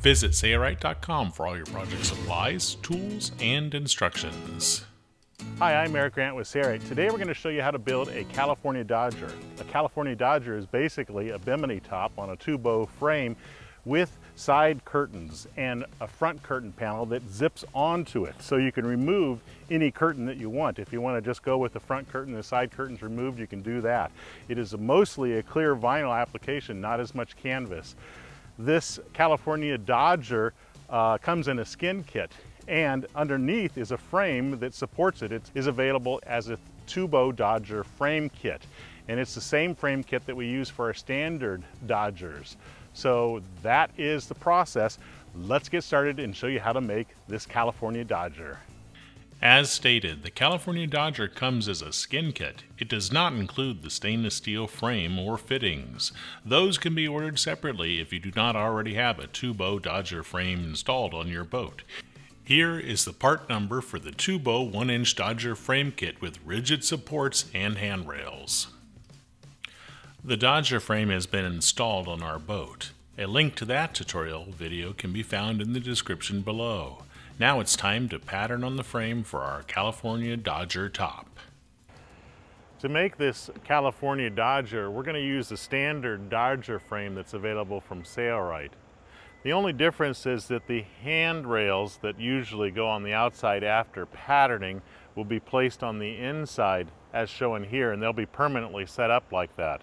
Visit Sailrite.com for all your project supplies, tools, and instructions. Hi, I'm Eric Grant with Sailrite. Today we're going to show you how to build a California Dodger. A California Dodger is basically a bimini top on a two-bow frame with side curtains and a front curtain panel that zips onto it. So you can remove any curtain that you want. If you want to just go with the front curtain the side curtains removed, you can do that. It is mostly a clear vinyl application, not as much canvas. This California Dodger uh, comes in a skin kit and underneath is a frame that supports it. It is available as a two-bow Dodger frame kit and it's the same frame kit that we use for our standard Dodgers. So that is the process. Let's get started and show you how to make this California Dodger. As stated, the California Dodger comes as a skin kit. It does not include the stainless steel frame or fittings. Those can be ordered separately if you do not already have a two-bow Dodger frame installed on your boat. Here is the part number for the two-bow 1-inch Dodger frame kit with rigid supports and handrails. The Dodger frame has been installed on our boat. A link to that tutorial video can be found in the description below. Now it's time to pattern on the frame for our California Dodger top. To make this California Dodger, we're going to use the standard Dodger frame that's available from Sailrite. The only difference is that the handrails that usually go on the outside after patterning will be placed on the inside as shown here and they'll be permanently set up like that.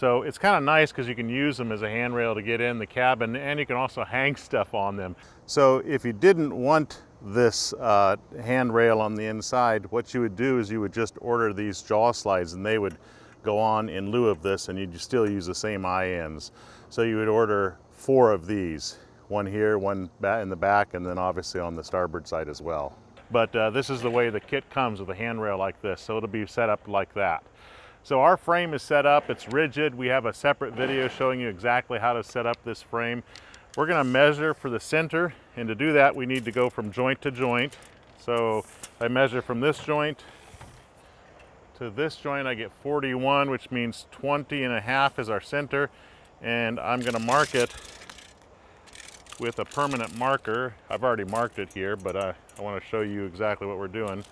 So it's kind of nice because you can use them as a handrail to get in the cabin and you can also hang stuff on them. So if you didn't want this uh, handrail on the inside, what you would do is you would just order these jaw slides and they would go on in lieu of this and you'd still use the same eye ends. So you would order four of these, one here, one in the back, and then obviously on the starboard side as well. But uh, this is the way the kit comes with a handrail like this, so it'll be set up like that. So our frame is set up, it's rigid. We have a separate video showing you exactly how to set up this frame. We're gonna measure for the center, and to do that, we need to go from joint to joint. So I measure from this joint to this joint, I get 41, which means 20 and a half is our center. And I'm gonna mark it with a permanent marker. I've already marked it here, but uh, I wanna show you exactly what we're doing.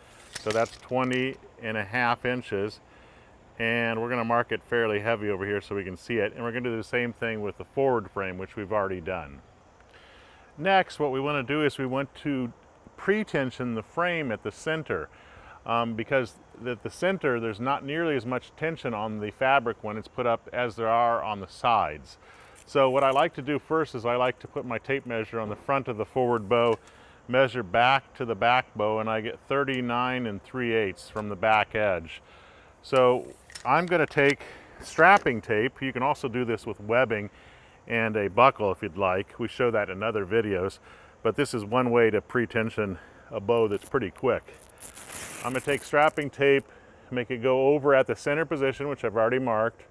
So that's 20 and a half inches and we're going to mark it fairly heavy over here so we can see it and we're going to do the same thing with the forward frame which we've already done. Next what we want to do is we want to pre-tension the frame at the center um, because at the center there's not nearly as much tension on the fabric when it's put up as there are on the sides. So what I like to do first is I like to put my tape measure on the front of the forward bow, measure back to the back bow and I get 39 and 3 eighths from the back edge. So I'm going to take strapping tape. You can also do this with webbing and a buckle if you'd like. We show that in other videos, but this is one way to pre-tension a bow that's pretty quick. I'm going to take strapping tape, make it go over at the center position, which I've already marked,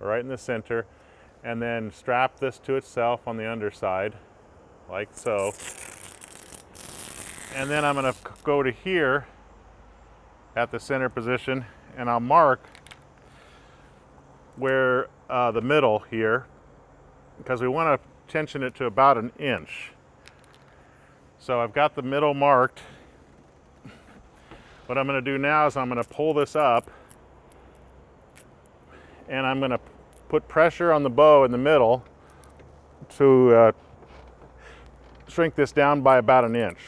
right in the center, and then strap this to itself on the underside, like so. And then I'm going to go to here at the center position and I'll mark where uh, the middle here because we want to tension it to about an inch. So I've got the middle marked. What I'm going to do now is I'm going to pull this up and I'm going to put pressure on the bow in the middle to uh, shrink this down by about an inch.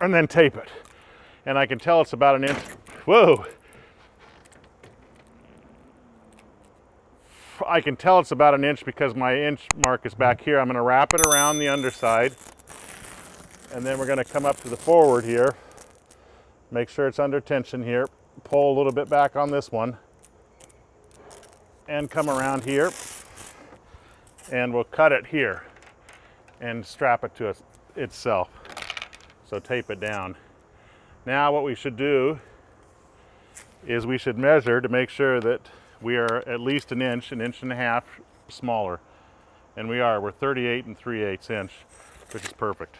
And then tape it and I can tell it's about an inch. Whoa. I can tell it's about an inch because my inch mark is back here. I'm gonna wrap it around the underside and then we're gonna come up to the forward here. Make sure it's under tension here. Pull a little bit back on this one and come around here and we'll cut it here and strap it to itself. So tape it down. Now what we should do is we should measure to make sure that we are at least an inch, an inch and a half smaller. And we are, we're 38 and 3 eighths inch, which is perfect.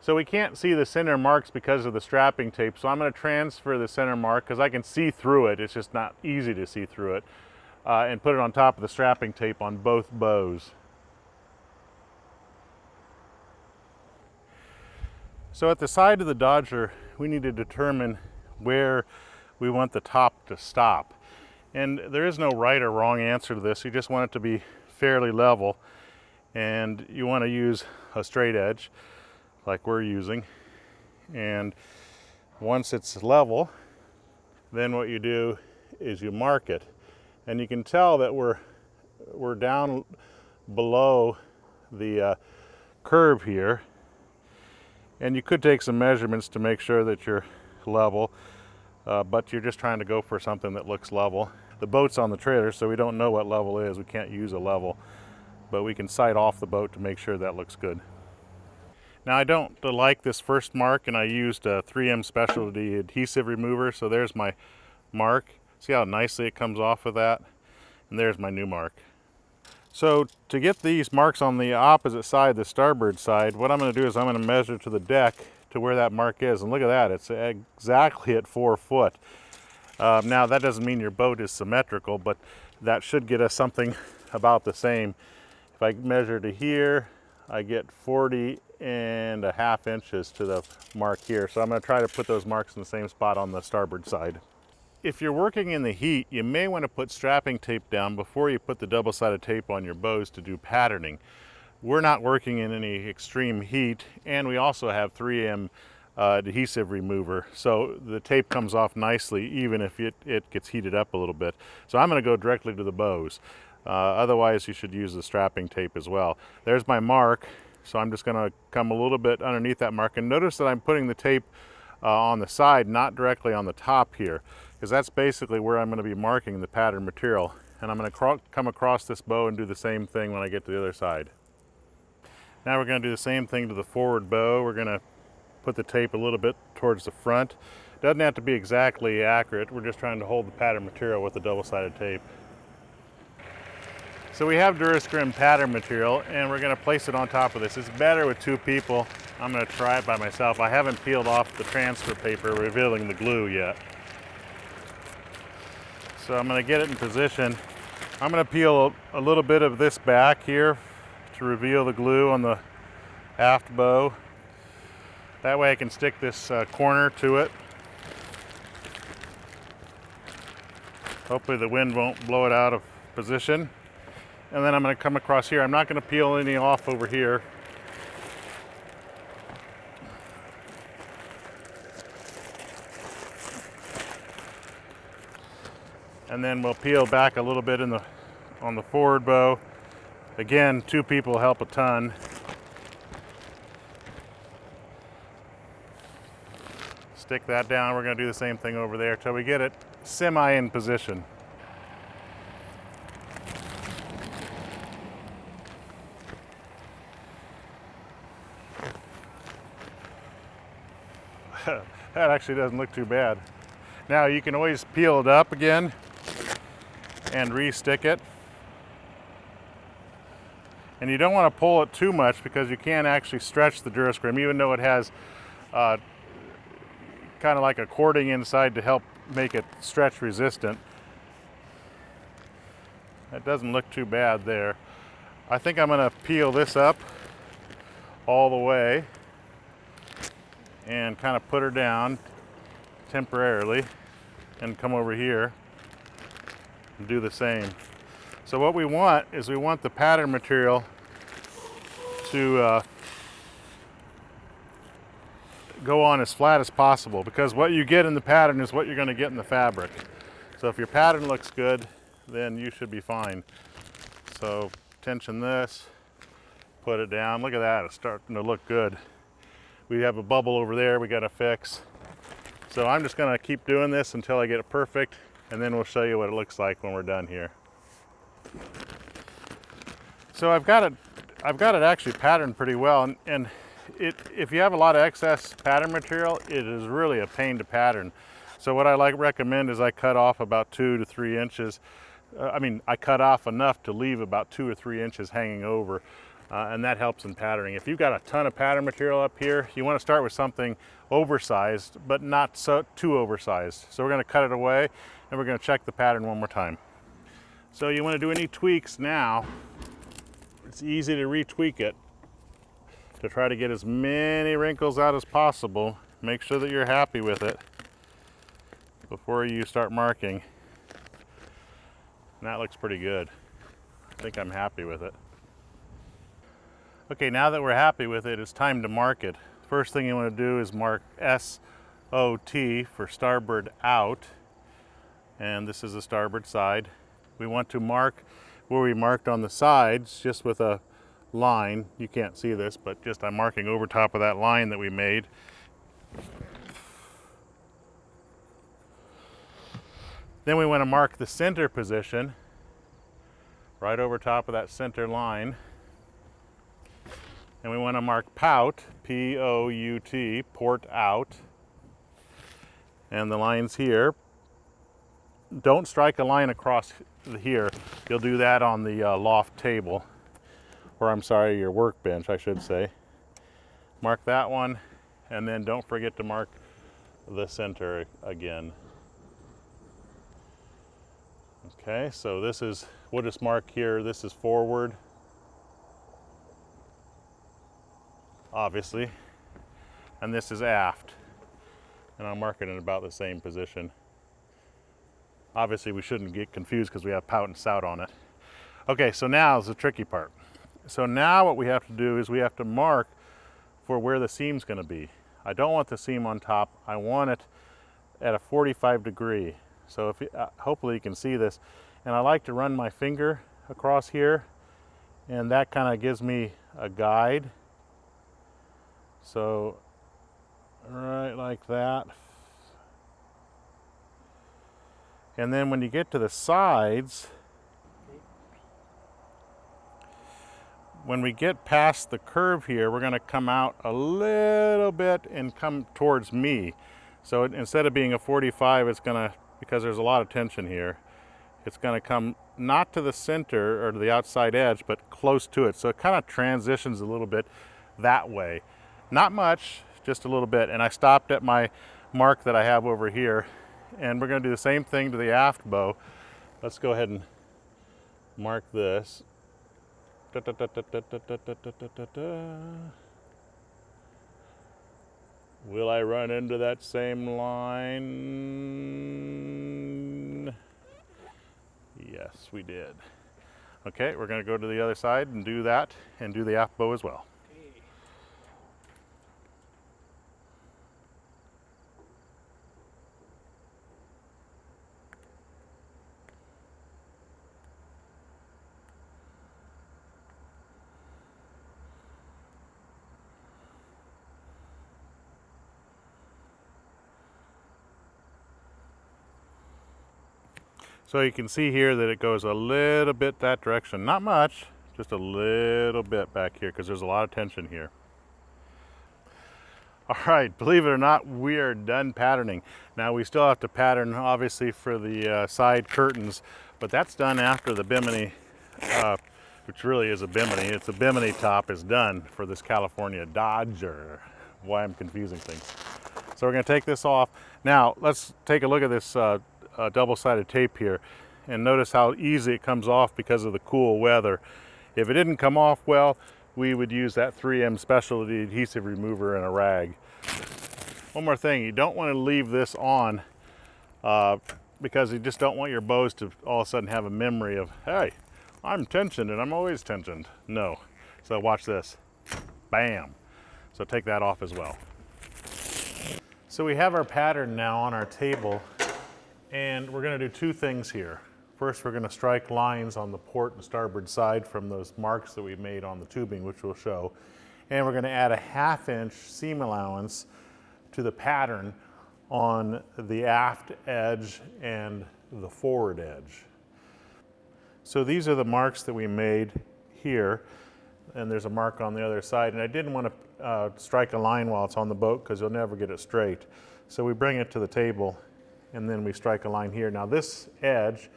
So we can't see the center marks because of the strapping tape, so I'm gonna transfer the center mark because I can see through it. It's just not easy to see through it. uh, and put it on top of the strapping tape on both bows. So at the side of the Dodger, we need to determine where we want the top to stop. And there is no right or wrong answer to this. You just want it to be fairly level. And you want to use a straight edge like we're using. And once it's level, then what you do is you mark it. And you can tell that we're, we're down below the uh, curve here. And you could take some measurements to make sure that you're level, uh, but you're just trying to go for something that looks level. The boat's on the trailer, so we don't know what level is. We can't use a level, but we can sight off the boat to make sure that looks good. Now I don't like this first mark and I used a 3M specialty adhesive remover. So there's my mark. See how nicely it comes off of that? And there's my new mark. So to get these marks on the opposite side, the starboard side, what I'm gonna do is I'm gonna measure to the deck to where that mark is. And look at that, it's exactly at four foot. Um, now that doesn't mean your boat is symmetrical, but that should get us something about the same. If I measure to here, I get 40 and a half inches to the mark here. So I'm gonna try to put those marks in the same spot on the starboard side. If you're working in the heat, you may want to put strapping tape down before you put the double-sided tape on your bows to do patterning. We're not working in any extreme heat, and we also have 3M uh, adhesive remover, so the tape comes off nicely even if it, it gets heated up a little bit. So I'm going to go directly to the bows. Uh, otherwise, you should use the strapping tape as well. There's my mark, so I'm just going to come a little bit underneath that mark, and notice that I'm putting the tape uh, on the side, not directly on the top here, because that's basically where I'm going to be marking the pattern material. And I'm going to come across this bow and do the same thing when I get to the other side. Now we're going to do the same thing to the forward bow. We're going to put the tape a little bit towards the front. Doesn't have to be exactly accurate. We're just trying to hold the pattern material with the double-sided tape. So we have Durascrim pattern material and we're going to place it on top of this. It's better with two people. I'm going to try it by myself. I haven't peeled off the transfer paper revealing the glue yet. So I'm going to get it in position. I'm going to peel a little bit of this back here to reveal the glue on the aft bow. That way I can stick this uh, corner to it. Hopefully the wind won't blow it out of position. And then I'm going to come across here. I'm not going to peel any off over here. And then we'll peel back a little bit in the on the forward bow Again, two people help a ton. Stick that down. We're going to do the same thing over there till we get it semi in position. that actually doesn't look too bad. Now you can always peel it up again and re-stick it and you don't want to pull it too much because you can't actually stretch the Durascrim even though it has uh, kind of like a cording inside to help make it stretch resistant. That doesn't look too bad there. I think I'm going to peel this up all the way and kind of put her down temporarily and come over here do the same. So what we want is we want the pattern material to uh, go on as flat as possible because what you get in the pattern is what you're going to get in the fabric. So if your pattern looks good, then you should be fine. So tension this, put it down. Look at that, it's starting to look good. We have a bubble over there we got to fix. So I'm just going to keep doing this until I get it perfect and then we'll show you what it looks like when we're done here. So I've got it, I've got it actually patterned pretty well, and, and it, if you have a lot of excess pattern material, it is really a pain to pattern. So what I like recommend is I cut off about two to three inches. Uh, I mean, I cut off enough to leave about two or three inches hanging over, uh, and that helps in patterning. If you've got a ton of pattern material up here, you want to start with something oversized, but not so too oversized. So we're going to cut it away, and we're going to check the pattern one more time. So you want to do any tweaks now, it's easy to retweak it to try to get as many wrinkles out as possible. Make sure that you're happy with it before you start marking. And that looks pretty good. I think I'm happy with it. Okay, now that we're happy with it, it's time to mark it. First thing you want to do is mark SOT for starboard out. And this is the starboard side. We want to mark where we marked on the sides just with a line. You can't see this, but just I'm marking over top of that line that we made. Then we want to mark the center position right over top of that center line. And we want to mark pout, P-O-U-T, port out. And the lines here. Don't strike a line across here. You'll do that on the uh, loft table. Or I'm sorry, your workbench, I should say. Mark that one, and then don't forget to mark the center again. Okay, so this is, we'll just mark here, this is forward. Obviously. And this is aft. And I'll mark it in about the same position. Obviously we shouldn't get confused because we have pout and sout on it. Okay, so now is the tricky part. So now what we have to do is we have to mark for where the seam's gonna be. I don't want the seam on top. I want it at a 45 degree. So if you, uh, hopefully you can see this. And I like to run my finger across here and that kind of gives me a guide. So right like that. And then when you get to the sides, when we get past the curve here, we're gonna come out a little bit and come towards me. So instead of being a 45, it's gonna because there's a lot of tension here. It's going to come not to the center or to the outside edge, but close to it. So it kind of transitions a little bit that way. Not much, just a little bit. And I stopped at my mark that I have over here. And we're going to do the same thing to the aft bow. Let's go ahead and mark this. Da, da, da, Will I run into that same line? Yes, we did. Okay, we're going to go to the other side and do that and do the aft bow as well. So you can see here that it goes a little bit that direction. Not much, just a little bit back here because there's a lot of tension here. All right, believe it or not, we are done patterning. Now we still have to pattern obviously for the uh, side curtains, but that's done after the bimini, uh, which really is a bimini. It's a bimini top is done for this California Dodger. Why I'm confusing things. So we're gonna take this off. Now let's take a look at this uh, uh, double-sided tape here and notice how easy it comes off because of the cool weather. If it didn't come off well, we would use that 3M specialty adhesive remover and a rag. One more thing, you don't want to leave this on uh, because you just don't want your bows to all of a sudden have a memory of, hey, I'm tensioned and I'm always tensioned. No. So watch this. Bam. So take that off as well. So we have our pattern now on our table and we're gonna do two things here. First, we're gonna strike lines on the port and starboard side from those marks that we made on the tubing, which we'll show. And we're gonna add a half inch seam allowance to the pattern on the aft edge and the forward edge. So these are the marks that we made here, and there's a mark on the other side. And I didn't want to uh, strike a line while it's on the boat because you'll never get it straight. So we bring it to the table and then we strike a line here. Now this edge,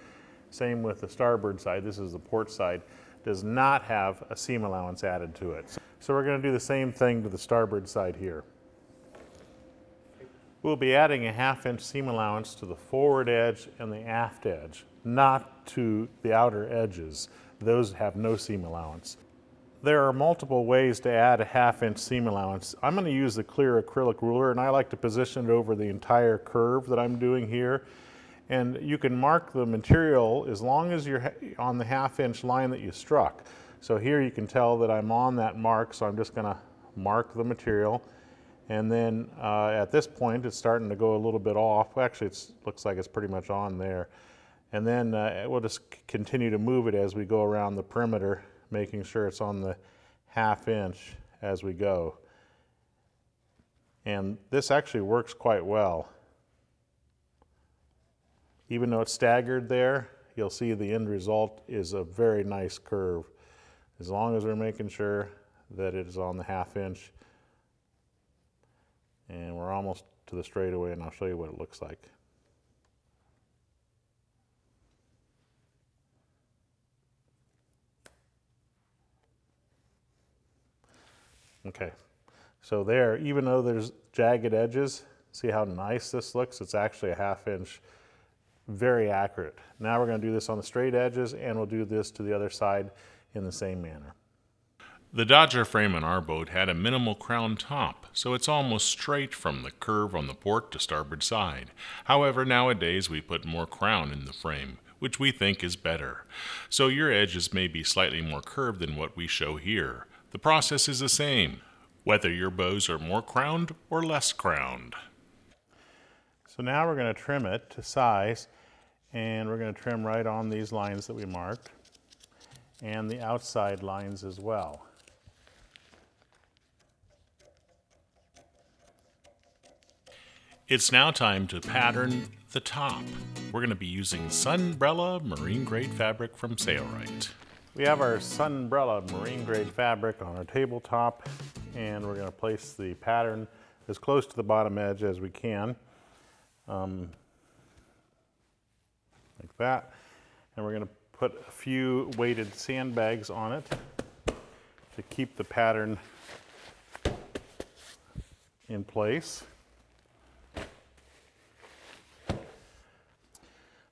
same with the starboard side, this is the port side, does not have a seam allowance added to it. So we're gonna do the same thing to the starboard side here. We'll be adding a half inch seam allowance to the forward edge and the aft edge, not to the outer edges. Those have no seam allowance. There are multiple ways to add a half inch seam allowance. I'm going to use the clear acrylic ruler and I like to position it over the entire curve that I'm doing here. And you can mark the material as long as you're on the half inch line that you struck. So here you can tell that I'm on that mark, so I'm just going to mark the material. And then uh, at this point, it's starting to go a little bit off. Actually, it looks like it's pretty much on there. And then uh, we'll just continue to move it as we go around the perimeter making sure it's on the half inch as we go. And this actually works quite well. Even though it's staggered there, you'll see the end result is a very nice curve. As long as we're making sure that it is on the half inch. And we're almost to the straightaway and I'll show you what it looks like. Okay, so there, even though there's jagged edges, see how nice this looks? It's actually a half inch, very accurate. Now we're gonna do this on the straight edges and we'll do this to the other side in the same manner. The Dodger frame on our boat had a minimal crown top, so it's almost straight from the curve on the port to starboard side. However, nowadays we put more crown in the frame, which we think is better. So your edges may be slightly more curved than what we show here. The process is the same, whether your bows are more crowned or less crowned. So now we're going to trim it to size, and we're going to trim right on these lines that we marked, and the outside lines as well. It's now time to pattern the top. We're going to be using Sunbrella marine grade fabric from Sailrite. We have our Sunbrella marine grade fabric on our tabletop and we're going to place the pattern as close to the bottom edge as we can. Um, like that. And we're going to put a few weighted sandbags on it to keep the pattern in place.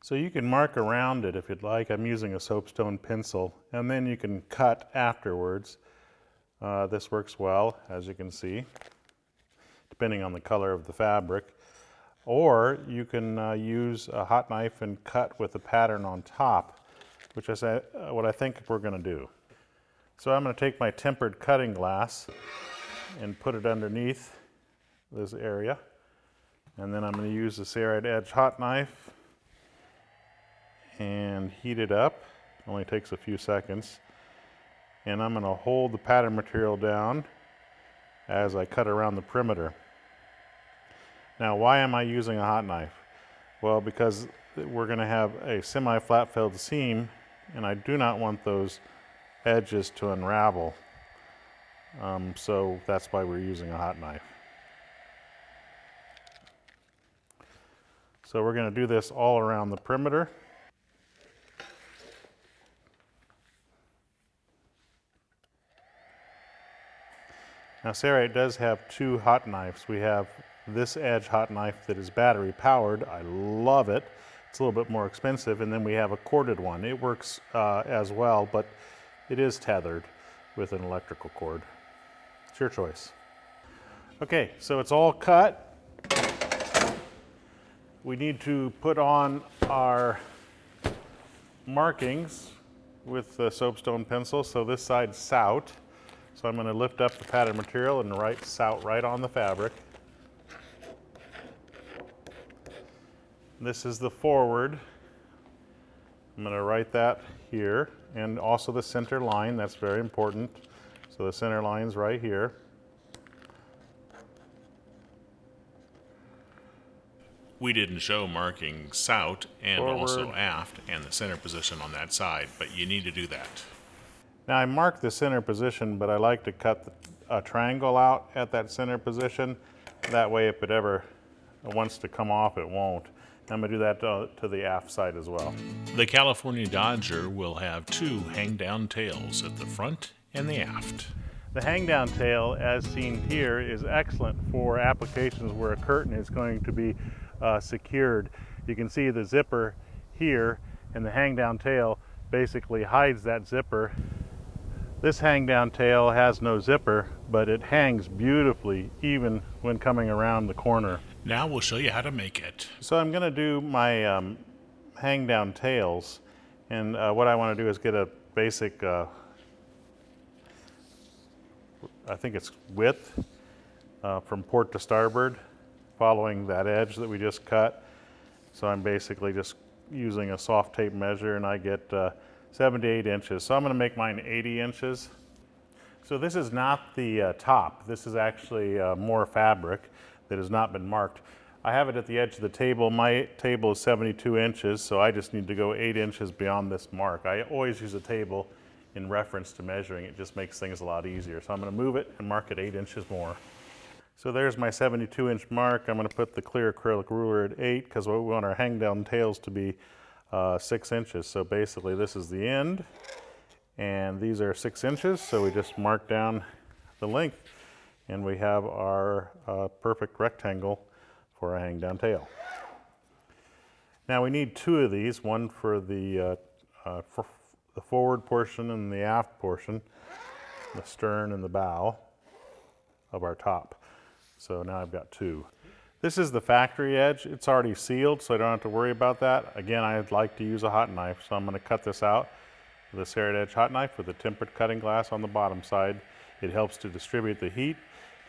So you can mark around it if you'd like. I'm using a soapstone pencil and then you can cut afterwards. Uh, this works well, as you can see, depending on the color of the fabric. Or you can uh, use a hot knife and cut with the pattern on top, which is uh, what I think we're going to do. So I'm going to take my tempered cutting glass and put it underneath this area. And then I'm going to use the serrated edge hot knife and heat it up. Only takes a few seconds. And I'm going to hold the pattern material down as I cut around the perimeter. Now, why am I using a hot knife? Well, because we're going to have a semi-flat filled seam, and I do not want those edges to unravel. Um, so that's why we're using a hot knife. So we're going to do this all around the perimeter. Now Sailrite does have two hot knives. We have this edge hot knife that is battery powered. I love it. It's a little bit more expensive. And then we have a corded one. It works uh, as well, but it is tethered with an electrical cord. It's your choice. Okay, so it's all cut. We need to put on our markings with the soapstone pencil. So this side's sout. So I'm going to lift up the pattern material and write sout right on the fabric. This is the forward. I'm going to write that here and also the center line. That's very important. So the center line's right here. We didn't show marking sout and Forward. also aft and the center position on that side, but you need to do that. Now I mark the center position, but I like to cut the, a triangle out at that center position. That way if it ever wants to come off, it won't. I'm gonna do that to, to, the aft side as well. The California Dodger will have two hang down tails at the front and the aft. The hang down tail, as seen here, is excellent for applications where a curtain is going to be uh, secured. You can see the zipper here and the hang down tail basically hides that zipper. This hang down tail has no zipper, but it hangs beautifully even when coming around the corner. Now we'll show you how to make it. So I'm going to do my um, hang down tails and uh, what I want to do is get a basic uh, I think it's width uh, from port to starboard, following that edge that we just cut. So I'm basically just using a soft tape measure and I get uh, 78 inches. So I'm gonna make mine 80 inches. So this is not the uh, top. This is actually uh, more fabric that has not been marked. I have it at the edge of the table. My table is 72 inches, so I just need to go eight inches beyond this mark. I always use a table in reference to measuring. It just makes things a lot easier. So I'm going to move it and mark it eight inches more. So there's my 72 inch mark. I'm going to put the clear acrylic ruler at eight because we want our hang down tails to be uh, six inches. So basically this is the end and these are six inches. So we just mark down the length and we have our uh, perfect rectangle for a hang down tail. Now we need two of these, one for the uh, uh, for the forward portion and the aft portion, the stern and the bow of our top. So now I've got two. This is the factory edge. It's already sealed, so I don't have to worry about that. Again, I'd like to use a hot knife, so I'm gonna cut this out with a serrated edge hot knife with a tempered cutting glass on the bottom side. It helps to distribute the heat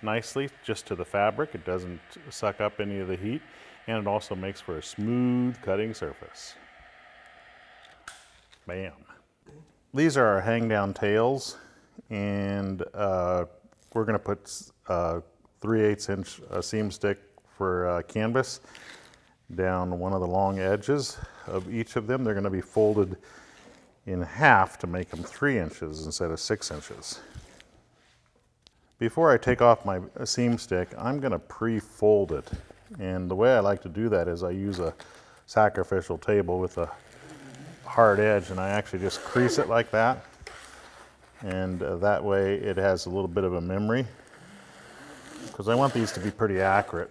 nicely just to the fabric. It doesn't suck up any of the heat, and it also makes for a smooth cutting surface. Bam. These are our hang down tails and uh, we're going to put uh, 3 8 inch uh, seam stick for uh, canvas down one of the long edges of each of them. They're going to be folded in half to make them 3 inches instead of 6 inches. Before I take off my seam stick, I'm going to pre-fold it. And the way I like to do that is I use a sacrificial table with a hard edge and I actually just crease it like that. And uh, that way it has a little bit of a memory because I want these to be pretty accurate.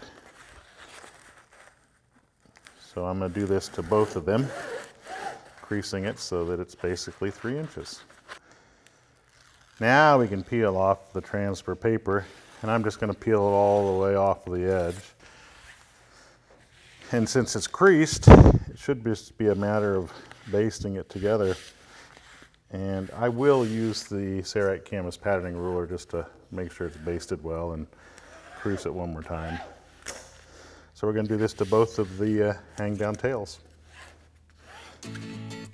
So I'm going to do this to both of them, creasing it so that it's basically three inches. Now we can peel off the transfer paper and I'm just going to peel it all the way off of the edge. And since it's creased, it should just be a matter of basting it together. And I will use the Sailrite canvas patterning ruler just to make sure it's basted well and crease it one more time. So we're going to do this to both of the uh, hang down tails.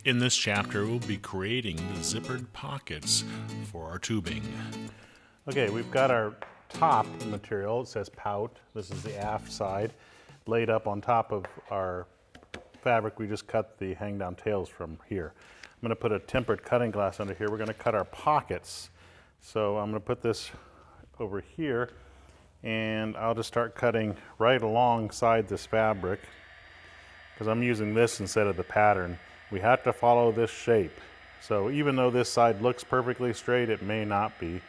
In this chapter, we'll be creating the zippered pockets for our tubing. Okay, we've got our top material. It says pout. This is the aft side laid up on top of our fabric, we just cut the hang down tails from here. I'm gonna put a tempered cutting glass under here. We're gonna cut our pockets. So I'm gonna put this over here and I'll just start cutting right alongside this fabric because I'm using this instead of the pattern. We have to follow this shape. So even though this side looks perfectly straight, it may not be.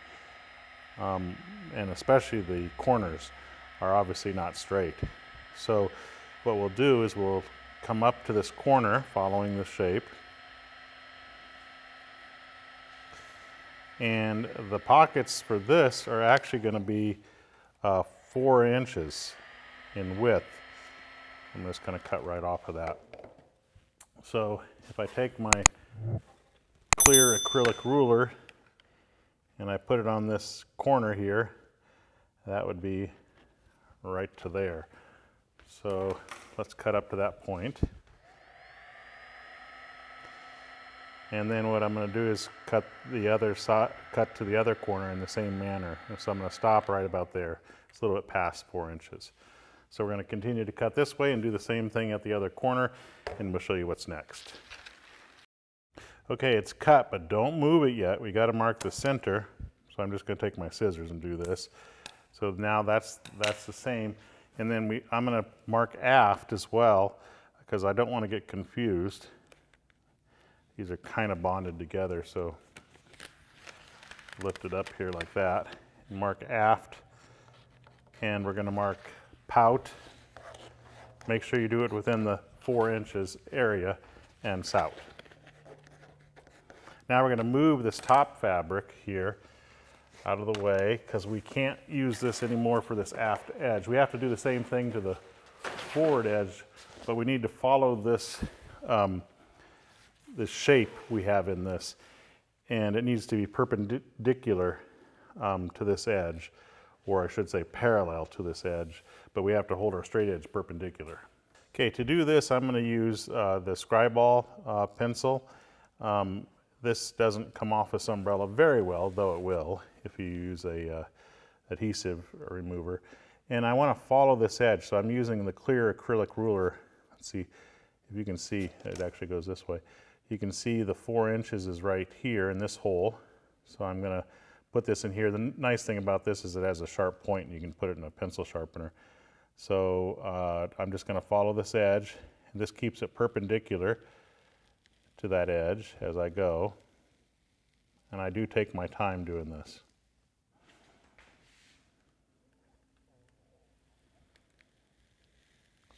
Um, and especially the corners are obviously not straight. So what we'll do is we'll come up to this corner following the shape. And the pockets for this are actually going to be uh, four inches in width. I'm just going to cut right off of that. So if I take my clear acrylic ruler and I put it on this corner here, that would be right to there. So let's cut up to that point. And then what I'm going to do is cut the other side, cut to the other corner in the same manner. So I'm going to stop right about there. It's a little bit past four inches. So we're going to continue to cut this way and do the same thing at the other corner, and we'll show you what's next. Okay, it's cut, but don't move it yet. We got to mark the center. So I'm just going to take my scissors and do this. So now that's, that's the same. And then we, I'm going to mark aft as well because I don't want to get confused. These are kind of bonded together, so lift it up here like that. Mark aft, and we're gonna mark pout. Make sure you do it within the four inches area and sout. Now we're gonna move this top fabric here out of the way because we can't use this anymore for this aft edge. We have to do the same thing to the forward edge, but we need to follow this, um, this shape we have in this. And it needs to be perpendicular um, to this edge, or I should say parallel to this edge, but we have to hold our straight edge perpendicular. Okay, to do this, I'm gonna use uh, the Scribe-All uh, pencil. Um, this doesn't come off Sunbrella very well, though it will if you use a uh, adhesive remover. And I want to follow this edge, so I'm using the clear acrylic ruler. Let's see if you can see, it actually goes this way. You can see the four inches is right here in this hole. So I'm gonna put this in here. The nice thing about this is it has a sharp point and you can put it in a pencil sharpener. So uh, I'm just gonna follow this edge and this keeps it perpendicular to that edge as I go. And I do take my time doing this.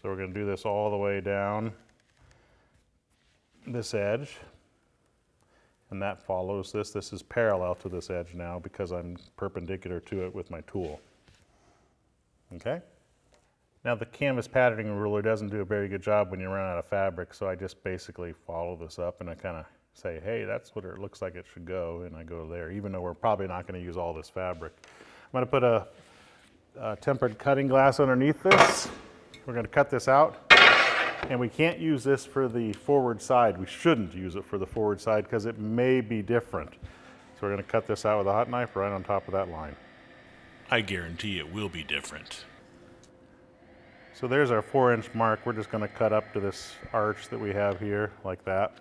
So we're going to do this all the way down this edge. And that follows this. This is parallel to this edge now because I'm perpendicular to it with my tool. Okay? Now the canvas patterning ruler doesn't do a very good job when you run out of fabric, so I just basically follow this up and I kind of say, hey, that's what it looks like it should go, and I go there, even though we're probably not going to use all this fabric. I'm going to put a, a tempered cutting glass underneath this. We're going to cut this out. And we can't use this for the forward side. We shouldn't use it for the forward side because it may be different. So we're going to cut this out with a hot knife right on top of that line. I guarantee it will be different. So there's our four inch mark. We're just going to cut up to this arch that we have here like that.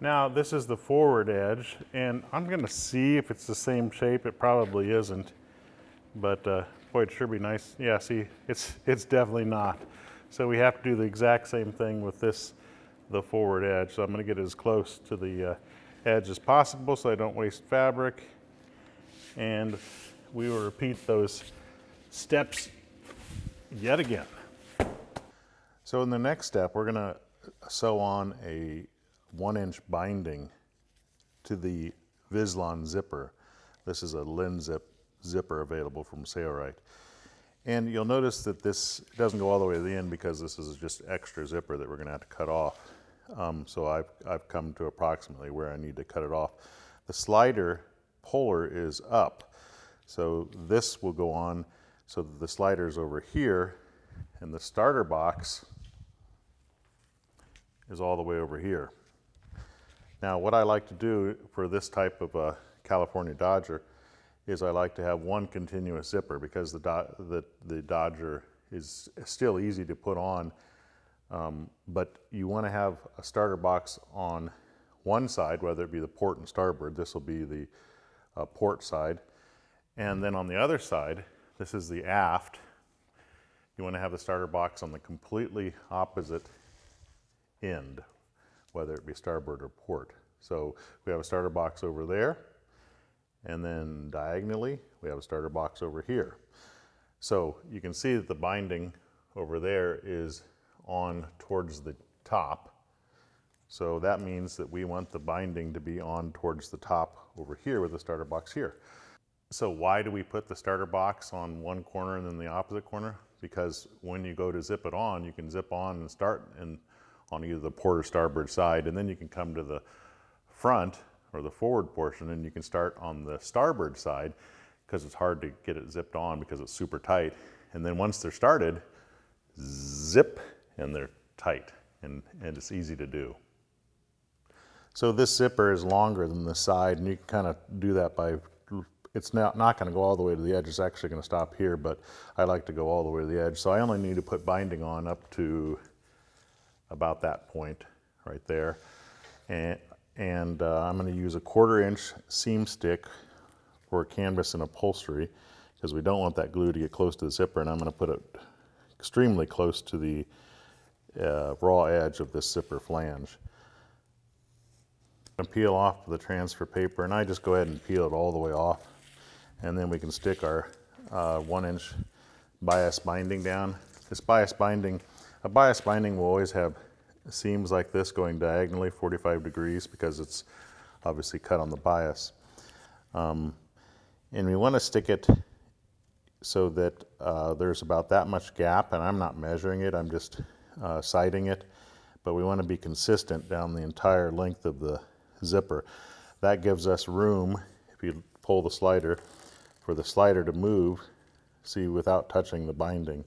Now this is the forward edge and I'm going to see if it's the same shape. It probably isn't, but uh, boy, it sure be nice. Yeah, see, it's, it's definitely not. So we have to do the exact same thing with this, the forward edge. So I'm going to get as close to the uh, edge as possible so I don't waste fabric. And we will repeat those steps yet again. So in the next step, we're gonna sew on a one inch binding to the Vislon zipper. This is a Lenzip zipper available from Sailrite. And you'll notice that this doesn't go all the way to the end because this is just extra zipper that we're gonna have to cut off. Um, so I've, I've come to approximately where I need to cut it off. The slider puller is up. So this will go on so that the slider's over here and the starter box is all the way over here. Now what I like to do for this type of a California Dodger is I like to have one continuous zipper because the, the, the Dodger is still easy to put on, um, but you want to have a starter box on one side, whether it be the port and starboard, this will be the uh, port side, and then on the other side, this is the aft. You want to have the starter box on the completely opposite end, whether it be starboard or port. So we have a starter box over there, and then diagonally, we have a starter box over here. So you can see that the binding over there is on towards the top. So that means that we want the binding to be on towards the top over here with the starter box here. So why do we put the starter box on one corner and then the opposite corner? Because when you go to zip it on, you can zip on and start and on either the port or starboard side, and then you can come to the front or the forward portion and you can start on the starboard side because it's hard to get it zipped on because it's super tight. And then once they're started, zip and they're tight and, and it's easy to do. So this zipper is longer than the side and you can kind of do that by it's not, not going to go all the way to the edge. It's actually going to stop here, but I like to go all the way to the edge. So I only need to put binding on up to about that point right there. And, and uh, I'm going to use a quarter inch seam stick for canvas and upholstery because we don't want that glue to get close to the zipper and I'm going to put it extremely close to the uh, raw edge of this zipper flange. And peel off the transfer paper and I just go ahead and peel it all the way off. And then we can stick our uh, one inch bias binding down. This bias binding, a bias binding will always have seams like this going diagonally 45 degrees because it's obviously cut on the bias. Um, and we want to stick it so that uh, there's about that much gap and I'm not measuring it, I'm just uh, sighting it. But we want to be consistent down the entire length of the zipper. That gives us room, if you pull the slider, for the slider to move, see, without touching the binding,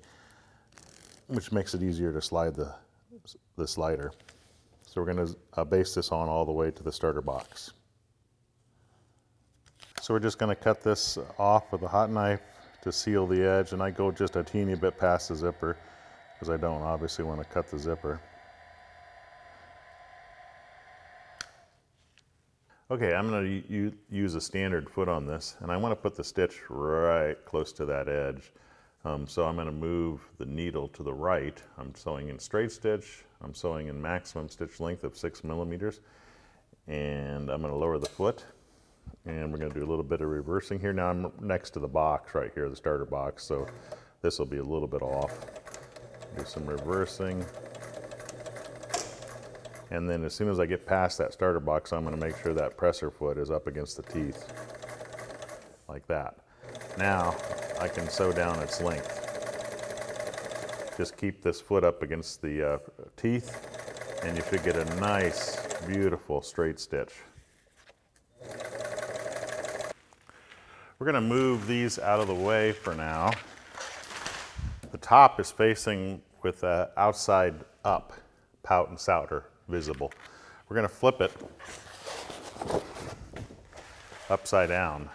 which makes it easier to slide the, the lighter. So we're going to uh, base this on all the way to the starter box. So we're just going to cut this off with a hot knife to seal the edge, and I go just a teeny bit past the zipper because I don't obviously want to cut the zipper. Okay, I'm going to use a standard foot on this, and I want to put the stitch right close to that edge. Um, so I'm going to move the needle to the right. I'm sewing in straight stitch. I'm sewing in maximum stitch length of six millimeters. And I'm going to lower the foot. And we're going to do a little bit of reversing here. Now I'm next to the box right here, the starter box. So this will be a little bit off. Do some reversing. And then as soon as I get past that starter box, I'm gonna make sure that presser foot is up against the teeth, like that. Now, I can sew down its length. Just keep this foot up against the uh, teeth, and you should get a nice, beautiful straight stitch. We're gonna move these out of the way for now. The top is facing with the outside up, pout and souter visible. We're going to flip it upside down.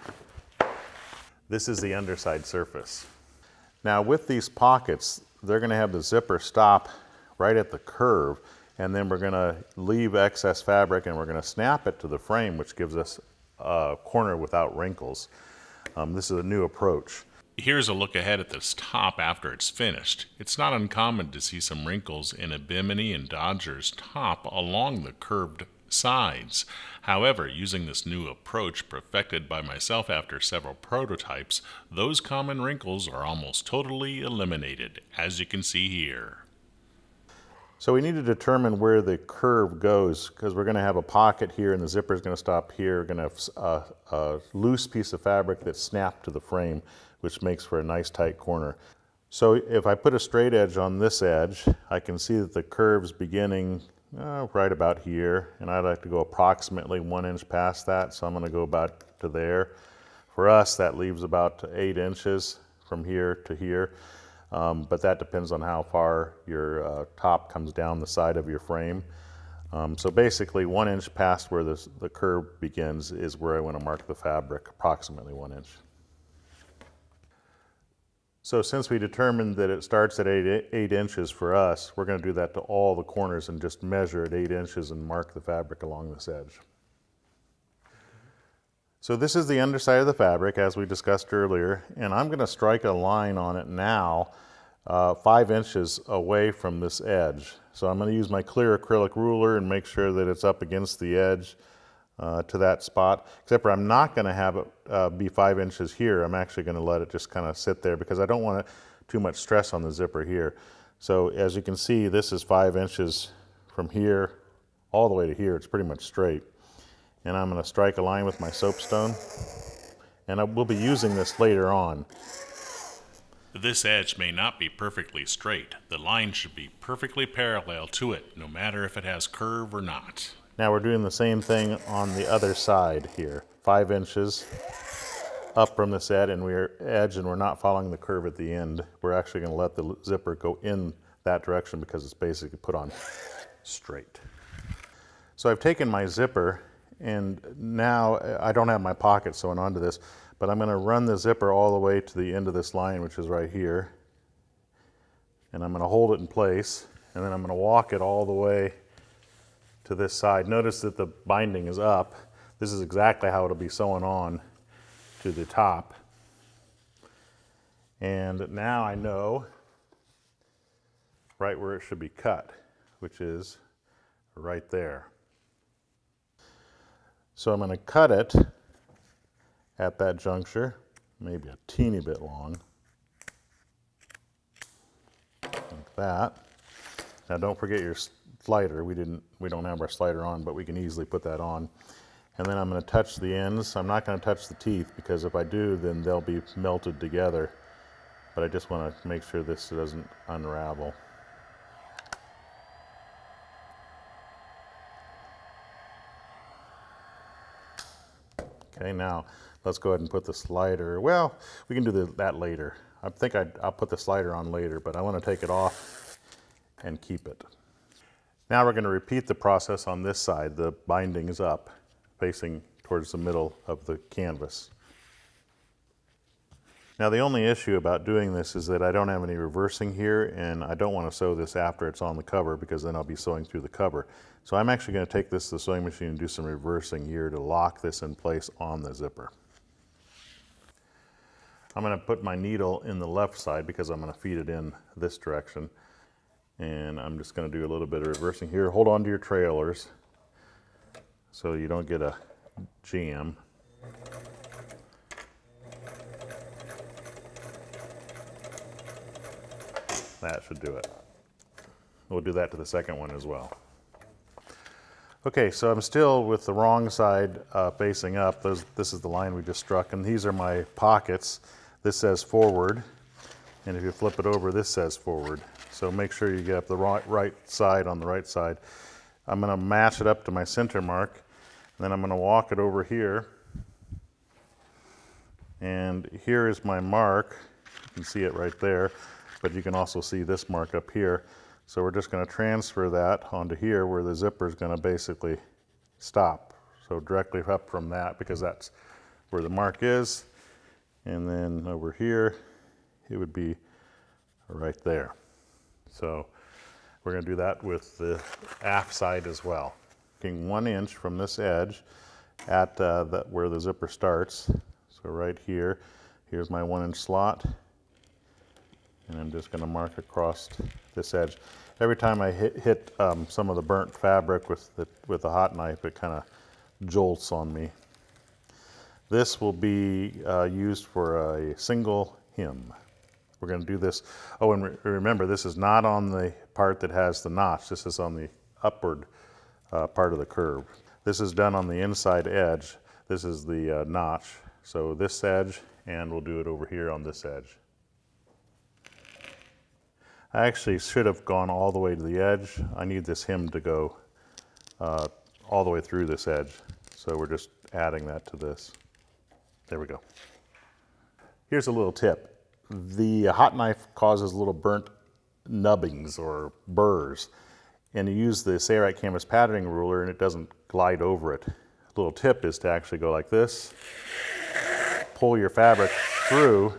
This is the underside surface. Now with these pockets, they're going to have the zipper stop right at the curve and then we're going to leave excess fabric and we're going to snap it to the frame which gives us a corner without wrinkles. Um, this is a new approach. Here's a look ahead at this top after it's finished. It's not uncommon to see some wrinkles in a Bimini and Dodger's top along the curved sides. However, using this new approach perfected by myself after several prototypes, those common wrinkles are almost totally eliminated, as you can see here. So we need to determine where the curve goes because we're going to have a pocket here and the zipper is going to stop here. We're going to have a, uh, a loose piece of fabric that's snapped to the frame which makes for a nice tight corner. So if I put a straight edge on this edge, I can see that the curve's beginning uh, right about here, and I'd like to go approximately one inch past that, so I'm gonna go about to there. For us, that leaves about eight inches from here to here, um, but that depends on how far your uh, top comes down the side of your frame. Um, so basically one inch past where this, the curve begins is where I want to mark the fabric, approximately one inch. So since we determined that it starts at eight, eight inches for us, we're going to do that to all the corners and just measure at eight inches and mark the fabric along this edge. So this is the underside of the fabric as we discussed earlier, and I'm going to strike a line on it now uh, five inches away from this edge. So I'm going to use my clear acrylic ruler and make sure that it's up against the edge uh, to that spot, except for I'm not going to have it uh, be five inches here. I'm actually going to let it just kind of sit there because I don't want too much stress on the zipper here. So as you can see, this is five inches from here all the way to here. It's pretty much straight. And I'm going to strike a line with my soapstone. And I will be using this later on. This edge may not be perfectly straight. The line should be perfectly parallel to it, no matter if it has curve or not. Now we're doing the same thing on the other side here. Five inches up from this edge and we're edge and we're not following the curve at the end. We're actually gonna let the zipper go in that direction because it's basically put on straight. So I've taken my zipper and now I don't have my pocket sewn onto this, but I'm gonna run the zipper all the way to the end of this line, which is right here. And I'm gonna hold it in place and then I'm gonna walk it all the way to this side. Notice that the binding is up. This is exactly how it'll be sewn on to the top. And now I know right where it should be cut, which is right there. So I'm going to cut it at that juncture, maybe a teeny bit long, like that. Now don't forget your slider. We didn't, we don't have our slider on, but we can easily put that on. And then I'm going to touch the ends. I'm not going to touch the teeth because if I do, then they'll be melted together. But I just want to make sure this doesn't unravel. Okay, now let's go ahead and put the slider. Well, we can do the, that later. I think i will put the slider on later, but I want to take it off and keep it. Now we're going to repeat the process on this side. The binding is up, facing towards the middle of the canvas. Now the only issue about doing this is that I don't have any reversing here and I don't want to sew this after it's on the cover because then I'll be sewing through the cover. So I'm actually going to take this to the sewing machine and do some reversing here to lock this in place on the zipper. I'm going to put my needle in the left side because I'm going to feed it in this direction. And I'm just going to do a little bit of reversing here. Hold on to your trailers so you don't get a jam. That should do it. We'll do that to the second one as well. Okay, so I'm still with the wrong side uh, facing up. Those, this is the line we just struck, and these are my pockets. This says forward, and if you flip it over, this says forward. So make sure you get up the right, right side on the right side. I'm gonna match it up to my center mark, and then I'm gonna walk it over here. And here is my mark. You can see it right there but you can also see this mark up here. So we're just going to transfer that onto here where the zipper is going to basically stop. So directly up from that because that's where the mark is. And then over here, it would be right there. So we're going to do that with the aft side as well. Taking one inch from this edge at uh, where the zipper starts. So right here, here's my one inch slot and I'm just going to mark across this edge. Every time I hit, hit um, some of the burnt fabric with the, with the hot knife, it kind of jolts on me. This will be uh, used for a single hem. We're going to do this. Oh, and re remember, this is not on the part that has the notch. This is on the upward uh, part of the curve. This is done on the inside edge. This is the uh, notch. So this edge, and we'll do it over here on this edge. I actually should have gone all the way to the edge. I need this hem to go uh, all the way through this edge. So we're just adding that to this. There we go. Here's a little tip. The hot knife causes little burnt nubbings or burrs. And you use the Sailrite canvas patterning ruler and it doesn't glide over it. A little tip is to actually go like this, pull your fabric through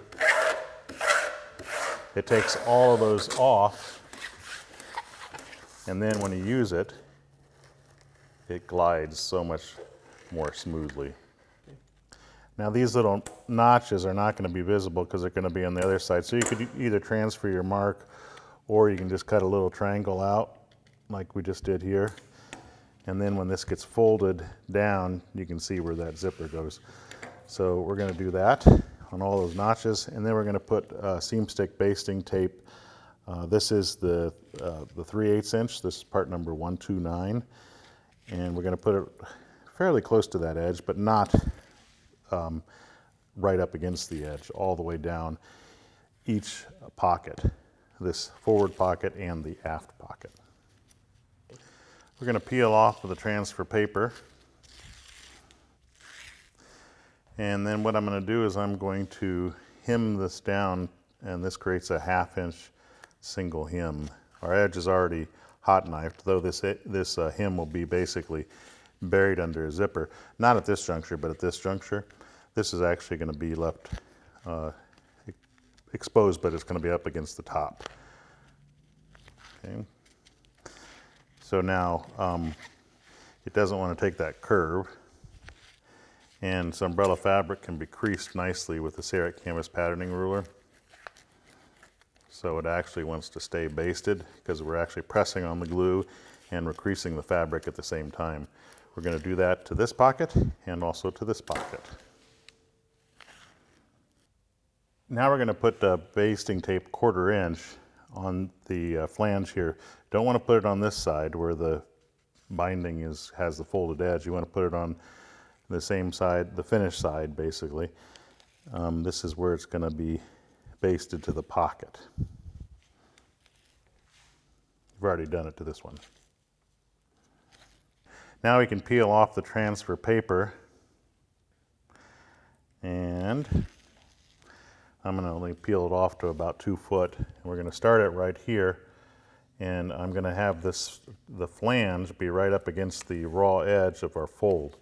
it takes all of those off, and then when you use it, it glides so much more smoothly. Now these little notches are not going to be visible because they're going to be on the other side. So you could either transfer your mark or you can just cut a little triangle out like we just did here. And then when this gets folded down, you can see where that zipper goes. So we're going to do that on all those notches. And then we're going to put uh, seam stick basting tape. Uh, this is the, uh, the 3 8 inch. This is part number 129. And we're going to put it fairly close to that edge, but not um, right up against the edge, all the way down each pocket, this forward pocket and the aft pocket. We're going to peel off with the transfer paper. And then what I'm going to do is I'm going to hem this down and this creates a half inch single hem. Our edge is already hot knifed, though this, this uh, hem will be basically buried under a zipper. Not at this juncture, but at this juncture. This is actually going to be left uh, exposed, but it's going to be up against the top. Okay. So now um, it doesn't want to take that curve. And this Sunbrella fabric can be creased nicely with the Sailrite Canvas patterning ruler. So it actually wants to stay basted because we're actually pressing on the glue and we're creasing the fabric at the same time. We're going to do that to this pocket and also to this pocket. Now we're going to put the basting tape quarter inch on the uh, flange here. Don't want to put it on this side where the binding is has the folded edge. You want to put it on the same side, the finished side basically. Um, this is where it's going to be basted to the pocket. We've already done it to this one. Now we can peel off the transfer paper and I'm going to only peel it off to about two foot. We're going to start it right here and I'm going to have this the flange be right up against the raw edge of our fold.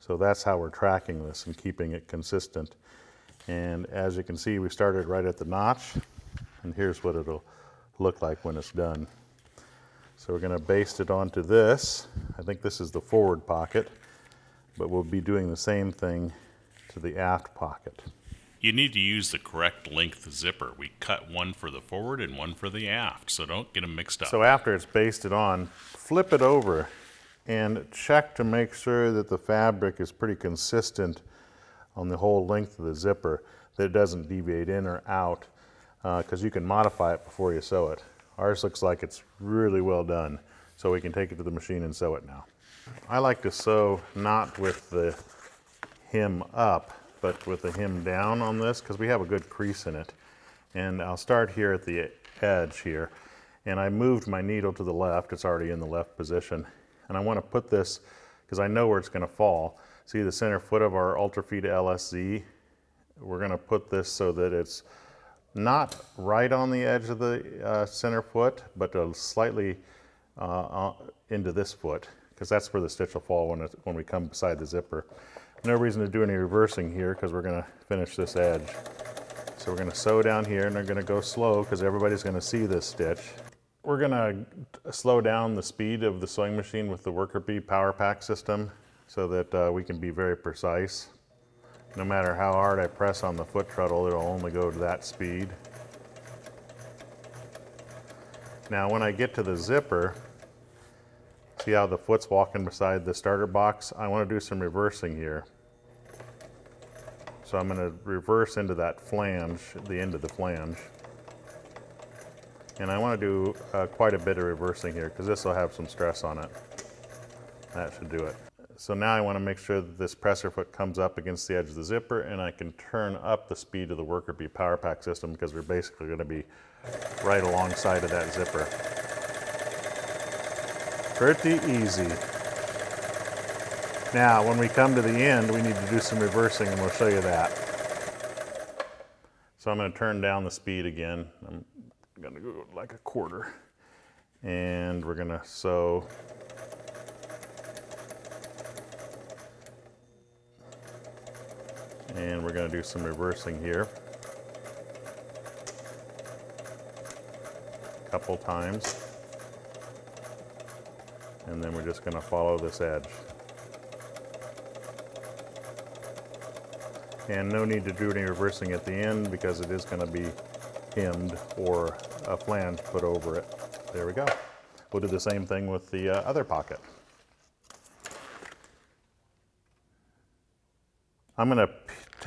So that's how we're tracking this and keeping it consistent. And as you can see, we started right at the notch and here's what it'll look like when it's done. So we're going to baste it onto this. I think this is the forward pocket, but we'll be doing the same thing to the aft pocket. You need to use the correct length zipper. We cut one for the forward and one for the aft, so don't get them mixed up. So after it's basted on, flip it over and check to make sure that the fabric is pretty consistent on the whole length of the zipper, that it doesn't deviate in or out, because uh, you can modify it before you sew it. Ours looks like it's really well done, so we can take it to the machine and sew it now. I like to sew not with the hem up, but with the hem down on this because we have a good crease in it. And I'll start here at the edge here. And I moved my needle to the left. It's already in the left position. And I want to put this, because I know where it's going to fall. See the center foot of our Ultrafeed LSZ? We're going to put this so that it's not right on the edge of the uh, center foot, but slightly uh, uh, into this foot, because that's where the stitch will fall when, it, when we come beside the zipper. No reason to do any reversing here because we're going to finish this edge. So we're going to sew down here and going to go slow because everybody's going to see this stitch. We're going to slow down the speed of the sewing machine with the Worker Bee Power Pack system so that uh, we can be very precise. No matter how hard I press on the foot treadle, it'll only go to that speed. Now when I get to the zipper, See how the foot's walking beside the starter box? I want to do some reversing here. So I'm going to reverse into that flange, the end of the flange. And I want to do uh, quite a bit of reversing here because this will have some stress on it. That should do it. So now I want to make sure that this presser foot comes up against the edge of the zipper and I can turn up the speed of the Worker Bee Power Pack system because we're basically going to be right alongside of that zipper. Pretty easy. Now, when we come to the end, we need to do some reversing and we'll show you that. So I'm going to turn down the speed again. I'm going to go like a quarter. And we're going to sew and we're going to do some reversing here a couple times and then we're just going to follow this edge. And no need to do any reversing at the end because it is going to be hemmed or a flange put over it. There we go. We'll do the same thing with the uh, other pocket. I'm going to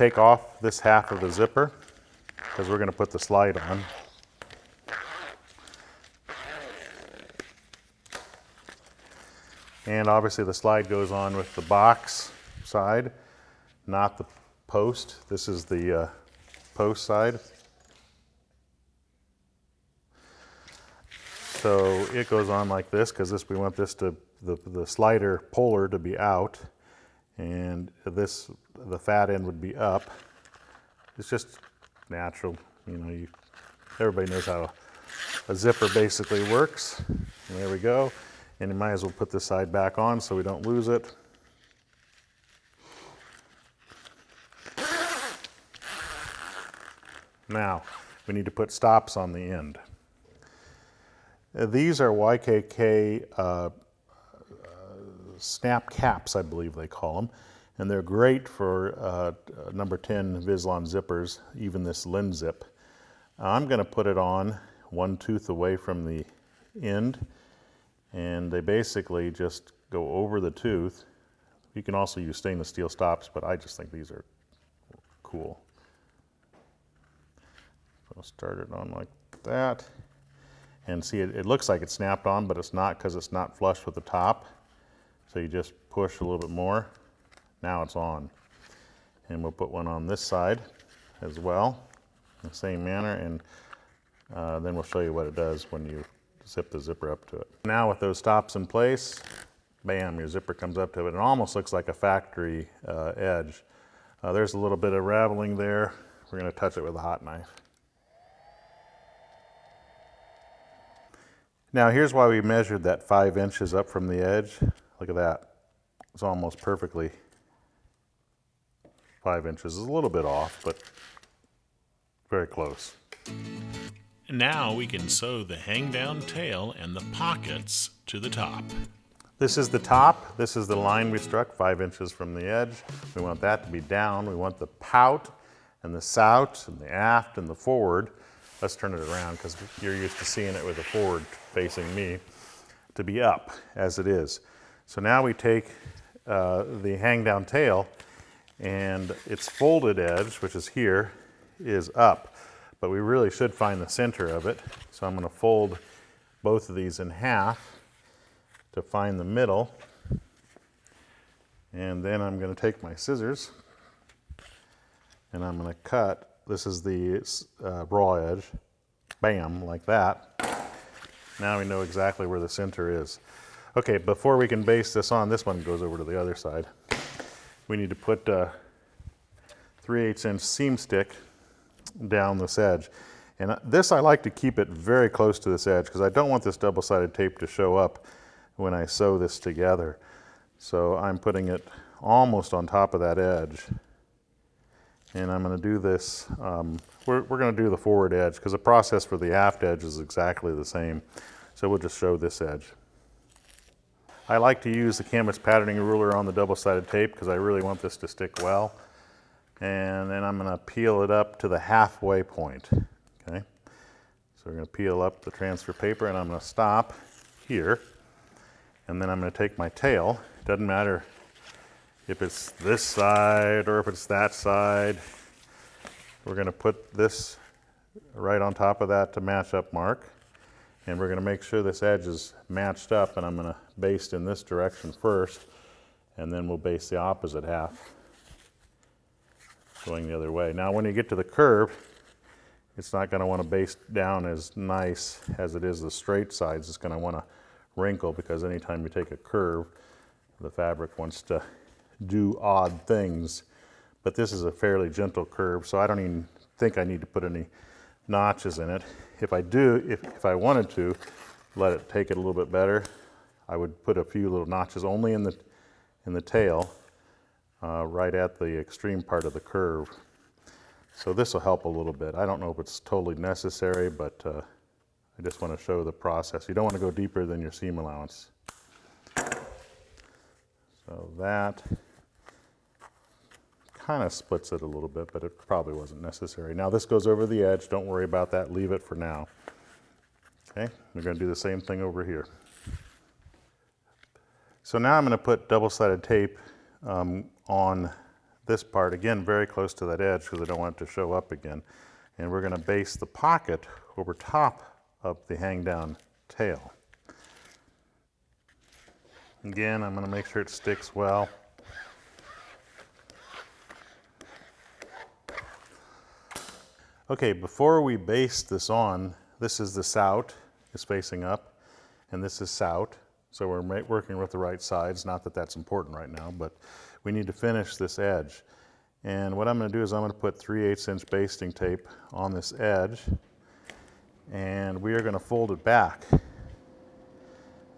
take off this half of the zipper because we're going to put the slide on. And obviously the slide goes on with the box side, not the post. This is the uh, post side. So it goes on like this because this we want this to the, the slider puller to be out and this the fat end would be up. It's just natural, you know, you, everybody knows how a zipper basically works. And there we go. And you might as well put this side back on so we don't lose it. Now, we need to put stops on the end. These are YKK uh, snap caps, I believe they call them. And they're great for uh, number 10 Vislon zippers, even this Lenzip. I'm going to put it on one tooth away from the end and they basically just go over the tooth You can also use stainless steel stops, but I just think these are cool. So I'll start it on like that. And see, it, it looks like it's snapped on, but it's not because it's not flush with the top. So you just push a little bit more. Now it's on. And we'll put one on this side as well, in the same manner. And uh, then we'll show you what it does when you zip the zipper up to it. Now with those stops in place, bam, your zipper comes up to it. It almost looks like a factory uh, edge. Uh, there's a little bit of raveling there. We're gonna touch it with a hot knife. Now here's why we measured that five inches up from the edge. Look at that. It's almost perfectly five inches. It's a little bit off, but very close. Now we can sew the hang down tail and the pockets to the top. This is the top. This is the line we struck five inches from the edge. We want that to be down. We want the pout and the sout and the aft and the forward. Let's turn it around because you're used to seeing it with the forward facing me to be up as it is. So now we take uh, the hang down tail and its folded edge, which is here, is up. But we really should find the center of it. So I'm going to fold both of these in half to find the middle. And then I'm going to take my scissors and I'm going to cut. This is the uh, raw edge. Bam, like that. Now we know exactly where the center is. Okay, before we can base this on, this one goes over to the other side. We need to put a 3 8 inch seam stick down this edge. And this I like to keep it very close to this edge because I don't want this double-sided tape to show up when I sew this together. So I'm putting it almost on top of that edge. And I'm going to do this, um, we're, we're going to do the forward edge because the process for the aft edge is exactly the same. So we'll just show this edge. I like to use the canvas patterning ruler on the double-sided tape because I really want this to stick well. And then I'm going to peel it up to the halfway point. Okay, So we're going to peel up the transfer paper and I'm going to stop here. And then I'm going to take my tail. It doesn't matter if it's this side or if it's that side. We're going to put this right on top of that to match up mark. And we're going to make sure this edge is matched up and I'm going to baste in this direction first and then we'll base the opposite half going the other way. Now when you get to the curve, it's not going to want to baste down as nice as it is the straight sides. It's going to want to wrinkle because anytime you take a curve, the fabric wants to do odd things. But this is a fairly gentle curve, so I don't even think I need to put any notches in it. If I do, if, if I wanted to let it take it a little bit better, I would put a few little notches only in the, in the tail, uh, right at the extreme part of the curve. So this will help a little bit. I don't know if it's totally necessary, but uh, I just want to show the process. You don't want to go deeper than your seam allowance. So that kind of splits it a little bit, but it probably wasn't necessary. Now this goes over the edge. Don't worry about that. Leave it for now. Okay, we're going to do the same thing over here. So now I'm going to put double-sided tape um, on this part, again, very close to that edge because I don't want it to show up again. And we're going to base the pocket over top of the hang down tail. Again, I'm going to make sure it sticks well. Okay, before we baste this on, this is the sout is facing up, and this is sout. So we're working with the right sides. Not that that's important right now, but we need to finish this edge. And what I'm going to do is I'm going to put 3 8 inch basting tape on this edge, and we are going to fold it back.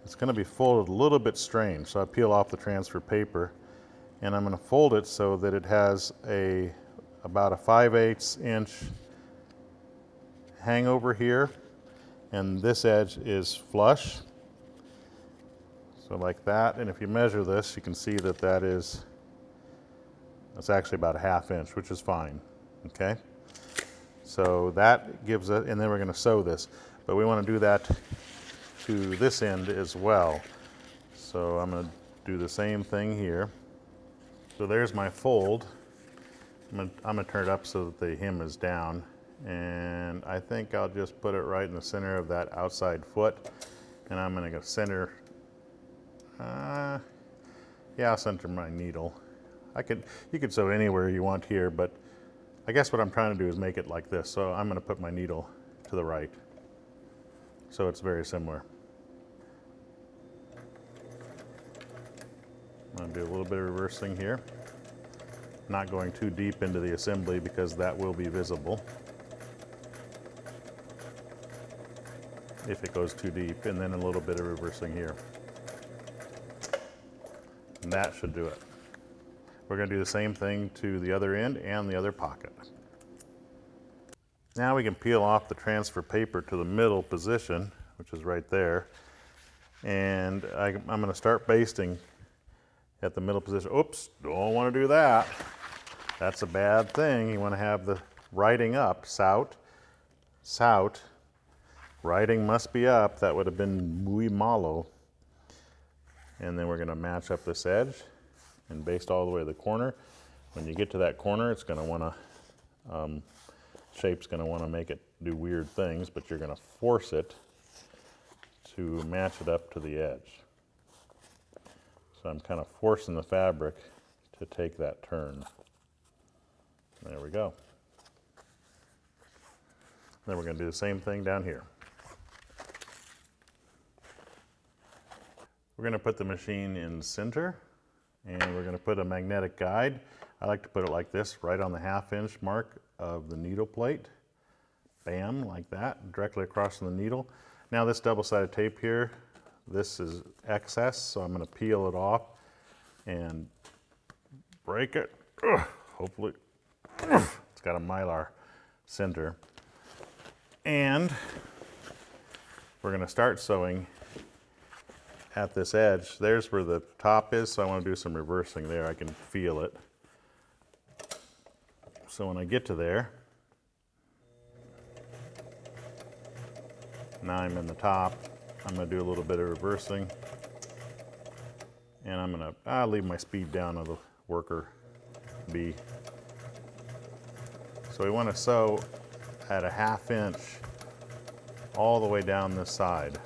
It's going to be folded a little bit strange, so I peel off the transfer paper, and I'm going to fold it so that it has a about a 5 8 inch hangover here, and this edge is flush. So like that, and if you measure this, you can see that that is that's actually about a half inch, which is fine, okay? So that gives it, and then we're gonna sew this. But we wanna do that to this end as well. So I'm gonna do the same thing here. So there's my fold. I'm gonna, I'm gonna turn it up so that the hem is down. And I think I'll just put it right in the center of that outside foot. And I'm gonna go center, uh, yeah, I'll center my needle. I could, you could sew anywhere you want here, but I guess what I'm trying to do is make it like this. So I'm gonna put my needle to the right. So it's very similar. I'm gonna do a little bit of reversing here. Not going too deep into the assembly because that will be visible. If it goes too deep, and then a little bit of reversing here. And that should do it. We're gonna do the same thing to the other end and the other pocket. Now we can peel off the transfer paper to the middle position, which is right there. And I, am gonna start basting at the middle position. Oops, don't wanna do that. That's a bad thing. You wanna have the writing up, sout, sout. Writing must be up. That would have been muy malo. And then we're gonna match up this edge and baste all the way to the corner. When you get to that corner, it's gonna wanna, um, shape's gonna wanna make it do weird things, but you're gonna force it to match it up to the edge. So I'm kind of forcing the fabric to take that turn. There we go. Then we're going to do the same thing down here. We're going to put the machine in center and we're going to put a magnetic guide. I like to put it like this, right on the half inch mark of the needle plate. Bam, like that, directly across from the needle. Now this double-sided tape here, this is excess, so I'm gonna peel it off and break it. Ugh, hopefully, it's got a mylar center. And we're gonna start sewing at this edge. There's where the top is, so I wanna do some reversing there. I can feel it. So when I get to there, now I'm in the top, I'm gonna do a little bit of reversing. And I'm gonna, I'll leave my speed down of the Worker Bee. So we wanna sew at a half inch all the way down this side.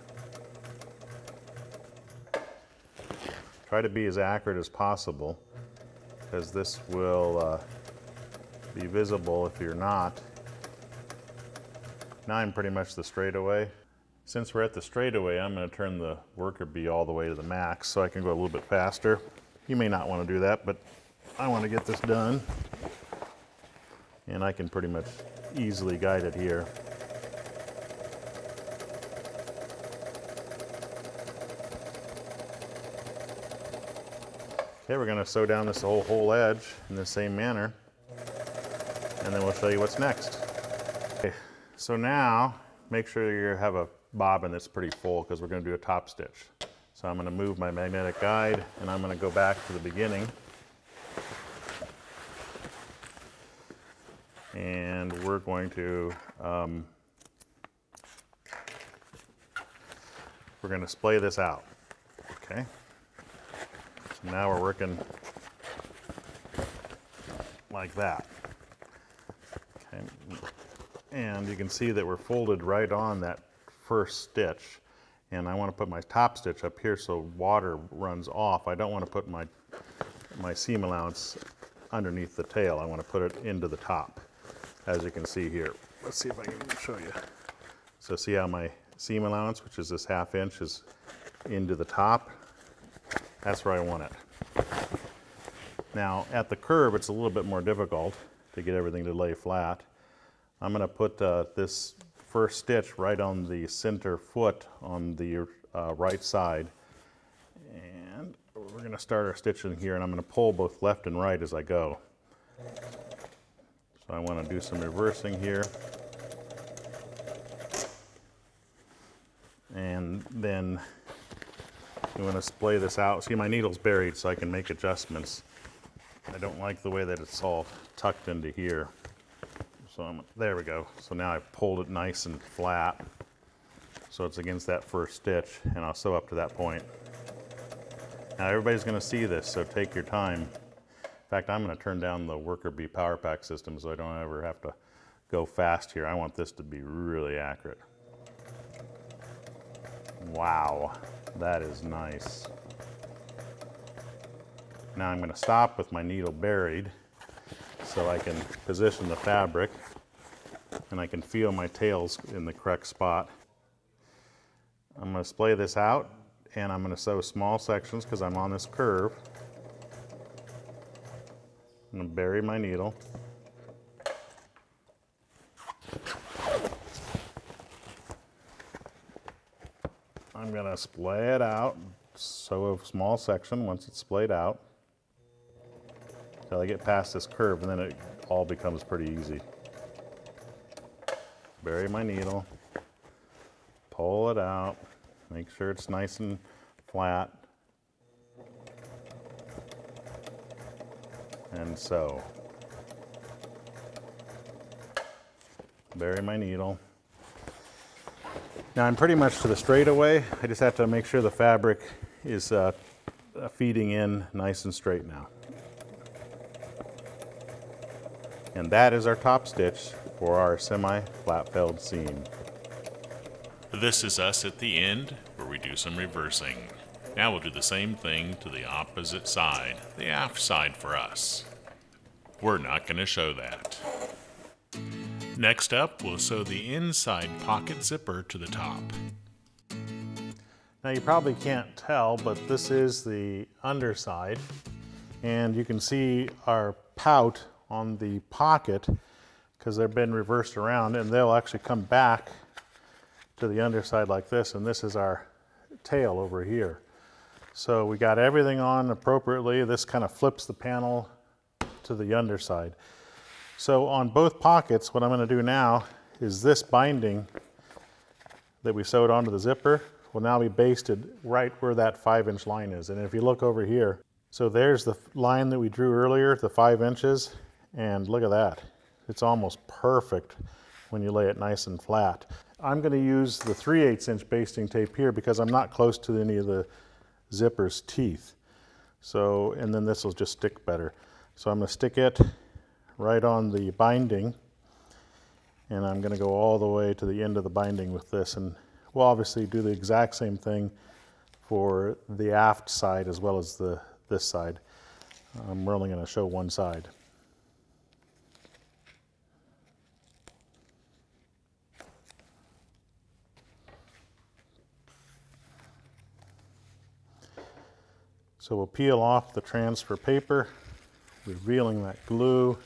Try to be as accurate as possible because this will uh, be visible if you're not. Now I'm pretty much the straightaway. Since we're at the straightaway, I'm going to turn the worker bee all the way to the max so I can go a little bit faster. You may not want to do that, but I want to get this done. And I can pretty much easily guide it here. Okay, we're going to sew down this whole, whole edge in the same manner. And then we'll show you what's next. Okay, so now make sure you have a bobbin that's pretty full because we're going to do a top stitch. So I'm going to move my magnetic guide and I'm going to go back to the beginning. And we're going to, um, we're going to splay this out, okay? Now we're working like that. Okay. And you can see that we're folded right on that first stitch and I want to put my top stitch up here so water runs off. I don't want to put my, my seam allowance underneath the tail. I want to put it into the top, as you can see here. Let's see if I can show you. So see how my seam allowance, which is this half inch, is into the top? That's where I want it. Now, at the curve, it's a little bit more difficult to get everything to lay flat. I'm going to put uh, this first stitch right on the center foot on the uh, right side. And we're going to start our stitching here and I'm going to pull both left and right as I go. So I want to do some reversing here. And then we want to splay this out. See my needle's buried so I can make adjustments. I don't like the way that it's all tucked into here. So I'm, there we go. So now I've pulled it nice and flat. So it's against that first stitch and I'll sew up to that point. Now everybody's gonna see this, so take your time In fact, I'm going to turn down the worker bee power pack system so I don't ever have to go fast here. I want this to be really accurate. Wow, that is nice. Now I'm going to stop with my needle buried so I can position the fabric and I can feel my tails in the correct spot. I'm going to splay this out and I'm going to sew small sections because I'm on this curve. I'm going to bury my needle. I'm going to splay it out, sew a small section once it's splayed out until I get past this curve and then it all becomes pretty easy. Bury my needle, pull it out, make sure it's nice and flat, and sew. Bury my needle. Now I'm pretty much to the straightaway. I just have to make sure the fabric is uh, feeding in nice and straight now. And that is our top stitch for our semi-flat felled seam. This is us at the end where we do some reversing. Now we'll do the same thing to the opposite side, the aft side for us. We're not going to show that. Next up, we'll sew the inside pocket zipper to the top. Now you probably can't tell, but this is the underside. And you can see our pout on the pocket because they've been reversed around and they'll actually come back to the underside like this and this is our tail over here. So we got everything on appropriately. This kind of flips the panel to the underside. So on both pockets, what I'm going to do now is this binding that we sewed onto the zipper will now be basted right where that five inch line is. And if you look over here, so there's the line that we drew earlier, the five inches, and look at that. It's almost perfect when you lay it nice and flat. I'm going to use the 3 8 inch basting tape here because I'm not close to any of the zipper's teeth. So, and then this will just stick better. So I'm going to stick it right on the binding and I'm going to go all the way to the end of the binding with this and we'll obviously do the exact same thing for the aft side as well as the this side. Um, we're only going to show one side. So we'll peel off the transfer paper, revealing that glue.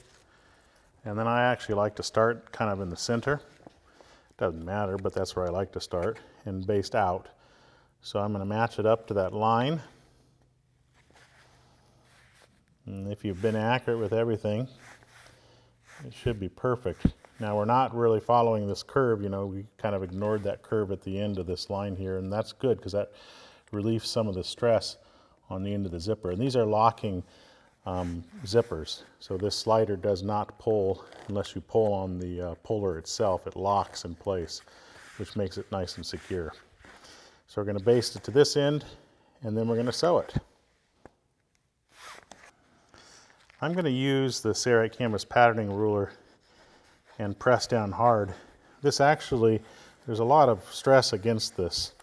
And then I actually like to start kind of in the center. Doesn't matter, but that's where I like to start and baste out. So I'm going to match it up to that line. And if you've been accurate with everything, it should be perfect. Now we're not really following this curve, you know, we kind of ignored that curve at the end of this line here, and that's good because that relieves some of the stress on the end of the zipper. And these are locking um, zippers. So this slider does not pull unless you pull on the uh, puller itself. It locks in place, which makes it nice and secure. So we're going to baste it to this end, and then we're going to sew it. I'm going to use the Sailrite Canvas patterning ruler and press down hard. This actually, there's a lot of stress against this.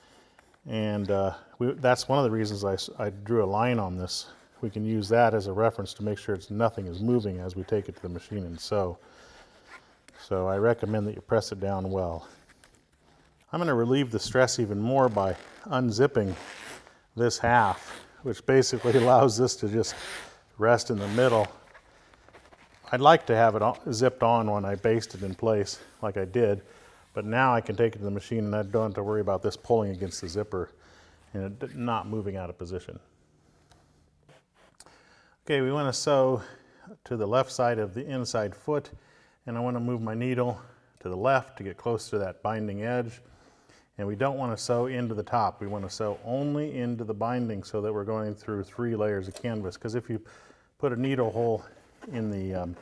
And uh, we, that's one of the reasons I, I drew a line on this. We can use that as a reference to make sure it's nothing is moving as we take it to the machine and sew. So I recommend that you press it down well. I'm going to relieve the stress even more by unzipping this half, which basically allows this to just rest in the middle. I'd like to have it zipped on when I baste it in place like I did, but now I can take it to the machine and I don't have to worry about this pulling against the zipper and it not moving out of position. Okay, we want to sew to the left side of the inside foot and I want to move my needle to the left to get close to that binding edge. And we don't want to sew into the top. We want to sew only into the binding so that we're going through three layers of canvas. Because if you put a needle hole in the um,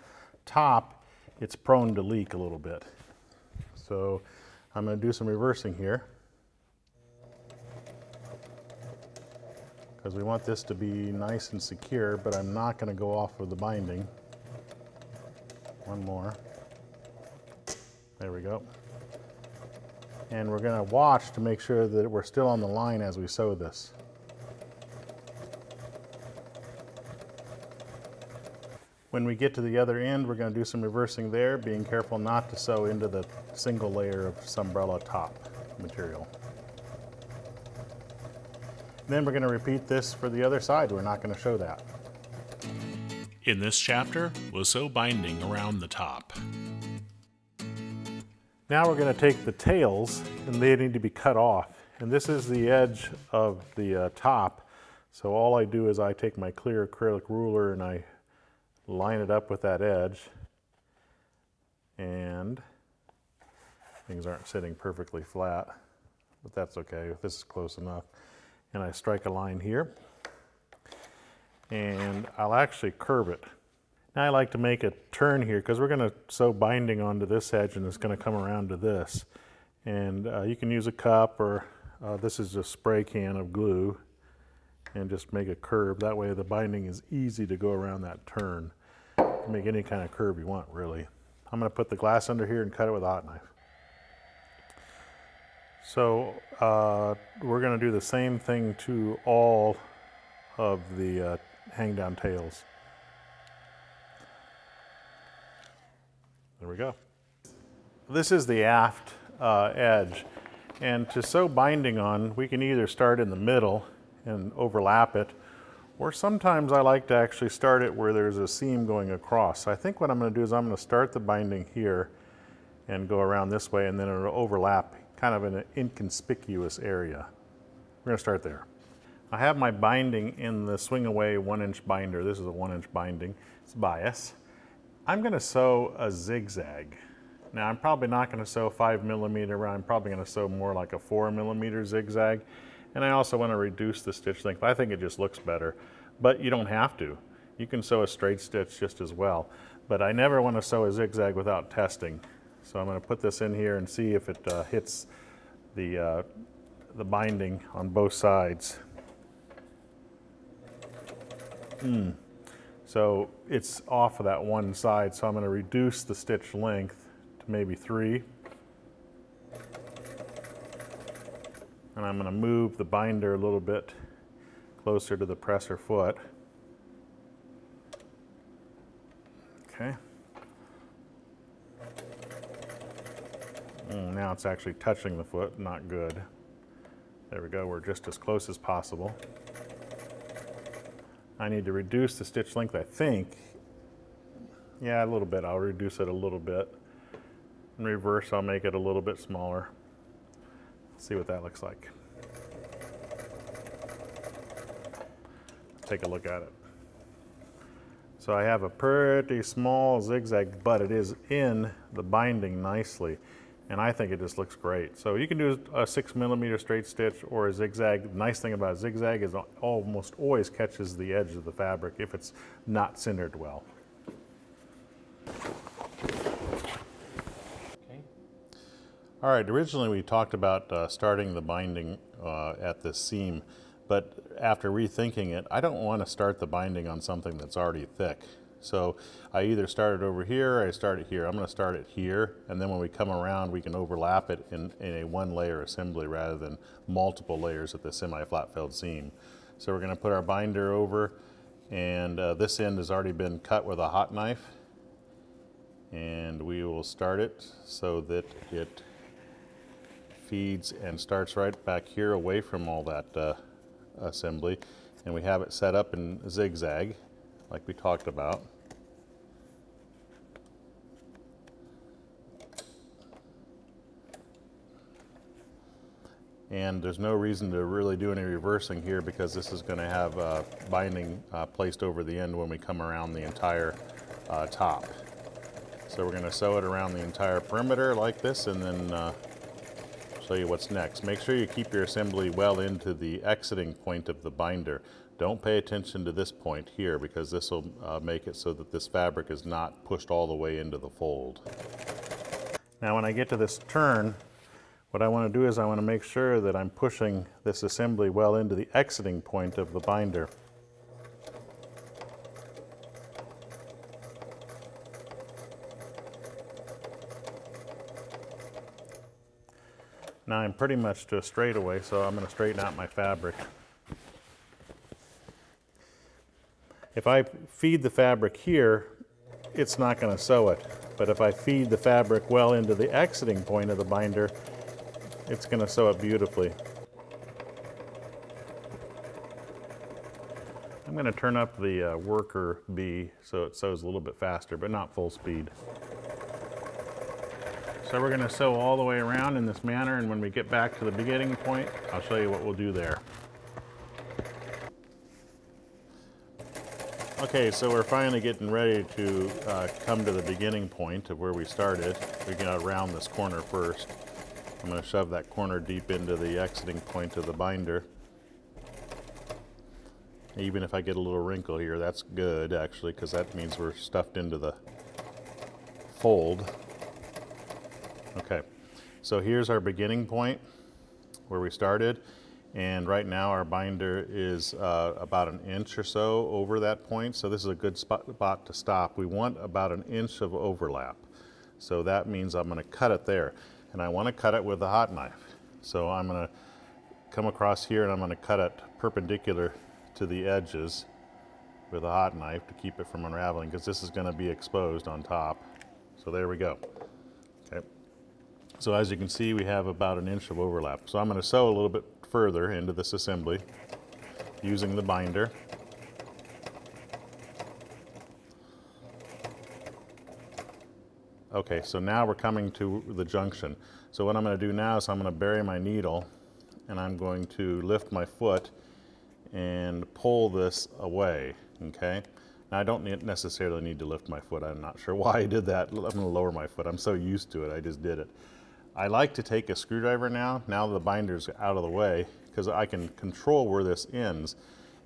top, it's prone to leak a little bit. So I'm going to do some reversing here. Because we want this to be nice and secure, but I'm not going to go off of the binding. One more. There we go. And we're going to watch to make sure that we're still on the line as we sew this. When we get to the other end, we're going to do some reversing there, being careful not to sew into the single layer of Sunbrella top material. Then we're going to repeat this for the other side. We're not going to show that. In this chapter, we'll sew binding around the top. Now we're going to take the tails and they need to be cut off. And this is the edge of the uh, top. So all I do is I take my clear acrylic ruler and I line it up with that edge. And things aren't sitting perfectly flat, but that's okay. This is close enough. And I strike a line here. And I'll actually curve it. Now I like to make a turn here because we're going to sew binding onto this edge and it's going to come around to this. And uh, you can use a cup or uh, this is a spray can of glue and just make a curve. That way the binding is easy to go around that turn. Make any kind of curve you want really. I'm going to put the glass under here and cut it with a hot knife. So uh, we're going to do the same thing to all of the uh, hang down tails. There we go. This is the aft uh, edge. And to sew binding on, we can either start in the middle and overlap it, or sometimes I like to actually start it where there's a seam going across. So I think what I'm going to do is I'm going to start the binding here and go around this way, and then it'll overlap kind of in an inconspicuous area. We're going to start there. I have my binding in the swing away one inch binder. This is a one inch binding. It's bias. I'm going to sew a zigzag. Now I'm probably not going to sew five millimeter, I'm probably going to sew more like a four millimeter zigzag. And I also want to reduce the stitch length. I think it just looks better, but you don't have to. You can sew a straight stitch just as well. But I never want to sew a zigzag without testing. So I'm going to put this in here and see if it uh, hits the, uh, the binding on both sides. Hmm. So it's off of that one side, so I'm going to reduce the stitch length to maybe three. And I'm going to move the binder a little bit closer to the presser foot. Okay. Mm, now it's actually touching the foot, not good. There we go, we're just as close as possible. I need to reduce the stitch length, I think. Yeah, a little bit. I'll reduce it a little bit. In reverse, I'll make it a little bit smaller. Let's see what that looks like. Take a look at it. So I have a pretty small zigzag, but it is in the binding nicely and I think it just looks great. So you can do a six millimeter straight stitch or a zigzag. The nice thing about zigzag is it almost always catches the edge of the fabric if it's not centered well. Okay. All right, originally we talked about uh, starting the binding uh, at the seam, but after rethinking it, I don't want to start the binding on something that's already thick. So I either start it over here or I start it here. I'm going to start it here, and then when we come around, we can overlap it in, in a one layer assembly rather than multiple layers at the semi-flat felled seam. So we're going to put our binder over, and uh, this end has already been cut with a hot knife. And we will start it so that it feeds and starts right back here away from all that uh, assembly. And we have it set up in zigzag like we talked about. And there's no reason to really do any reversing here because this is going to have uh, binding uh, placed over the end when we come around the entire uh, top. So we're going to sew it around the entire perimeter like this and then uh, show you what's next. Make sure you keep your assembly well into the exiting point of the binder. Don't pay attention to this point here because this will uh, make it so that this fabric is not pushed all the way into the fold. Now when I get to this turn, What I want to do is I want to make sure that I'm pushing this assembly well into the exiting point of the binder. Now I'm pretty much to a straightaway, so I'm going to straighten out my fabric. If I feed the fabric here, it's not going to sew it. But if I feed the fabric well into the exiting point of the binder, it's going to sew it beautifully. I'm going to turn up the uh, Worker Bee so it sews a little bit faster, but not full speed. So we're going to sew all the way around in this manner, and when we get back to the beginning point, I'll show you what we'll do there. Okay, so we're finally getting ready to uh, come to the beginning point of where we started. We're going to round this corner first. I'm going to shove that corner deep into the exiting point of the binder. Even if I get a little wrinkle here, that's good actually, because that means we're stuffed into the fold. Okay, so here's our beginning point where we started. And right now our binder is uh, about an inch or so over that point. So this is a good spot, spot to stop. We want about an inch of overlap. So that means I'm gonna cut it there. And I wanna cut it with a hot knife. So I'm gonna come across here and I'm gonna cut it perpendicular to the edges with a hot knife to keep it from unraveling because this is gonna be exposed on top. So there we go. Okay. So as you can see, we have about an inch of overlap. So I'm gonna sew a little bit further into this assembly using the binder. Okay, so now we're coming to the junction. So what I'm going to do now is I'm going to bury my needle and I'm going to lift my foot and pull this away, okay? Now I don't necessarily need to lift my foot. I'm not sure why I did that. I'm going to lower my foot. I'm so used to it, I just did it. I like to take a screwdriver now, now the binder's out of the way, because I can control where this ends,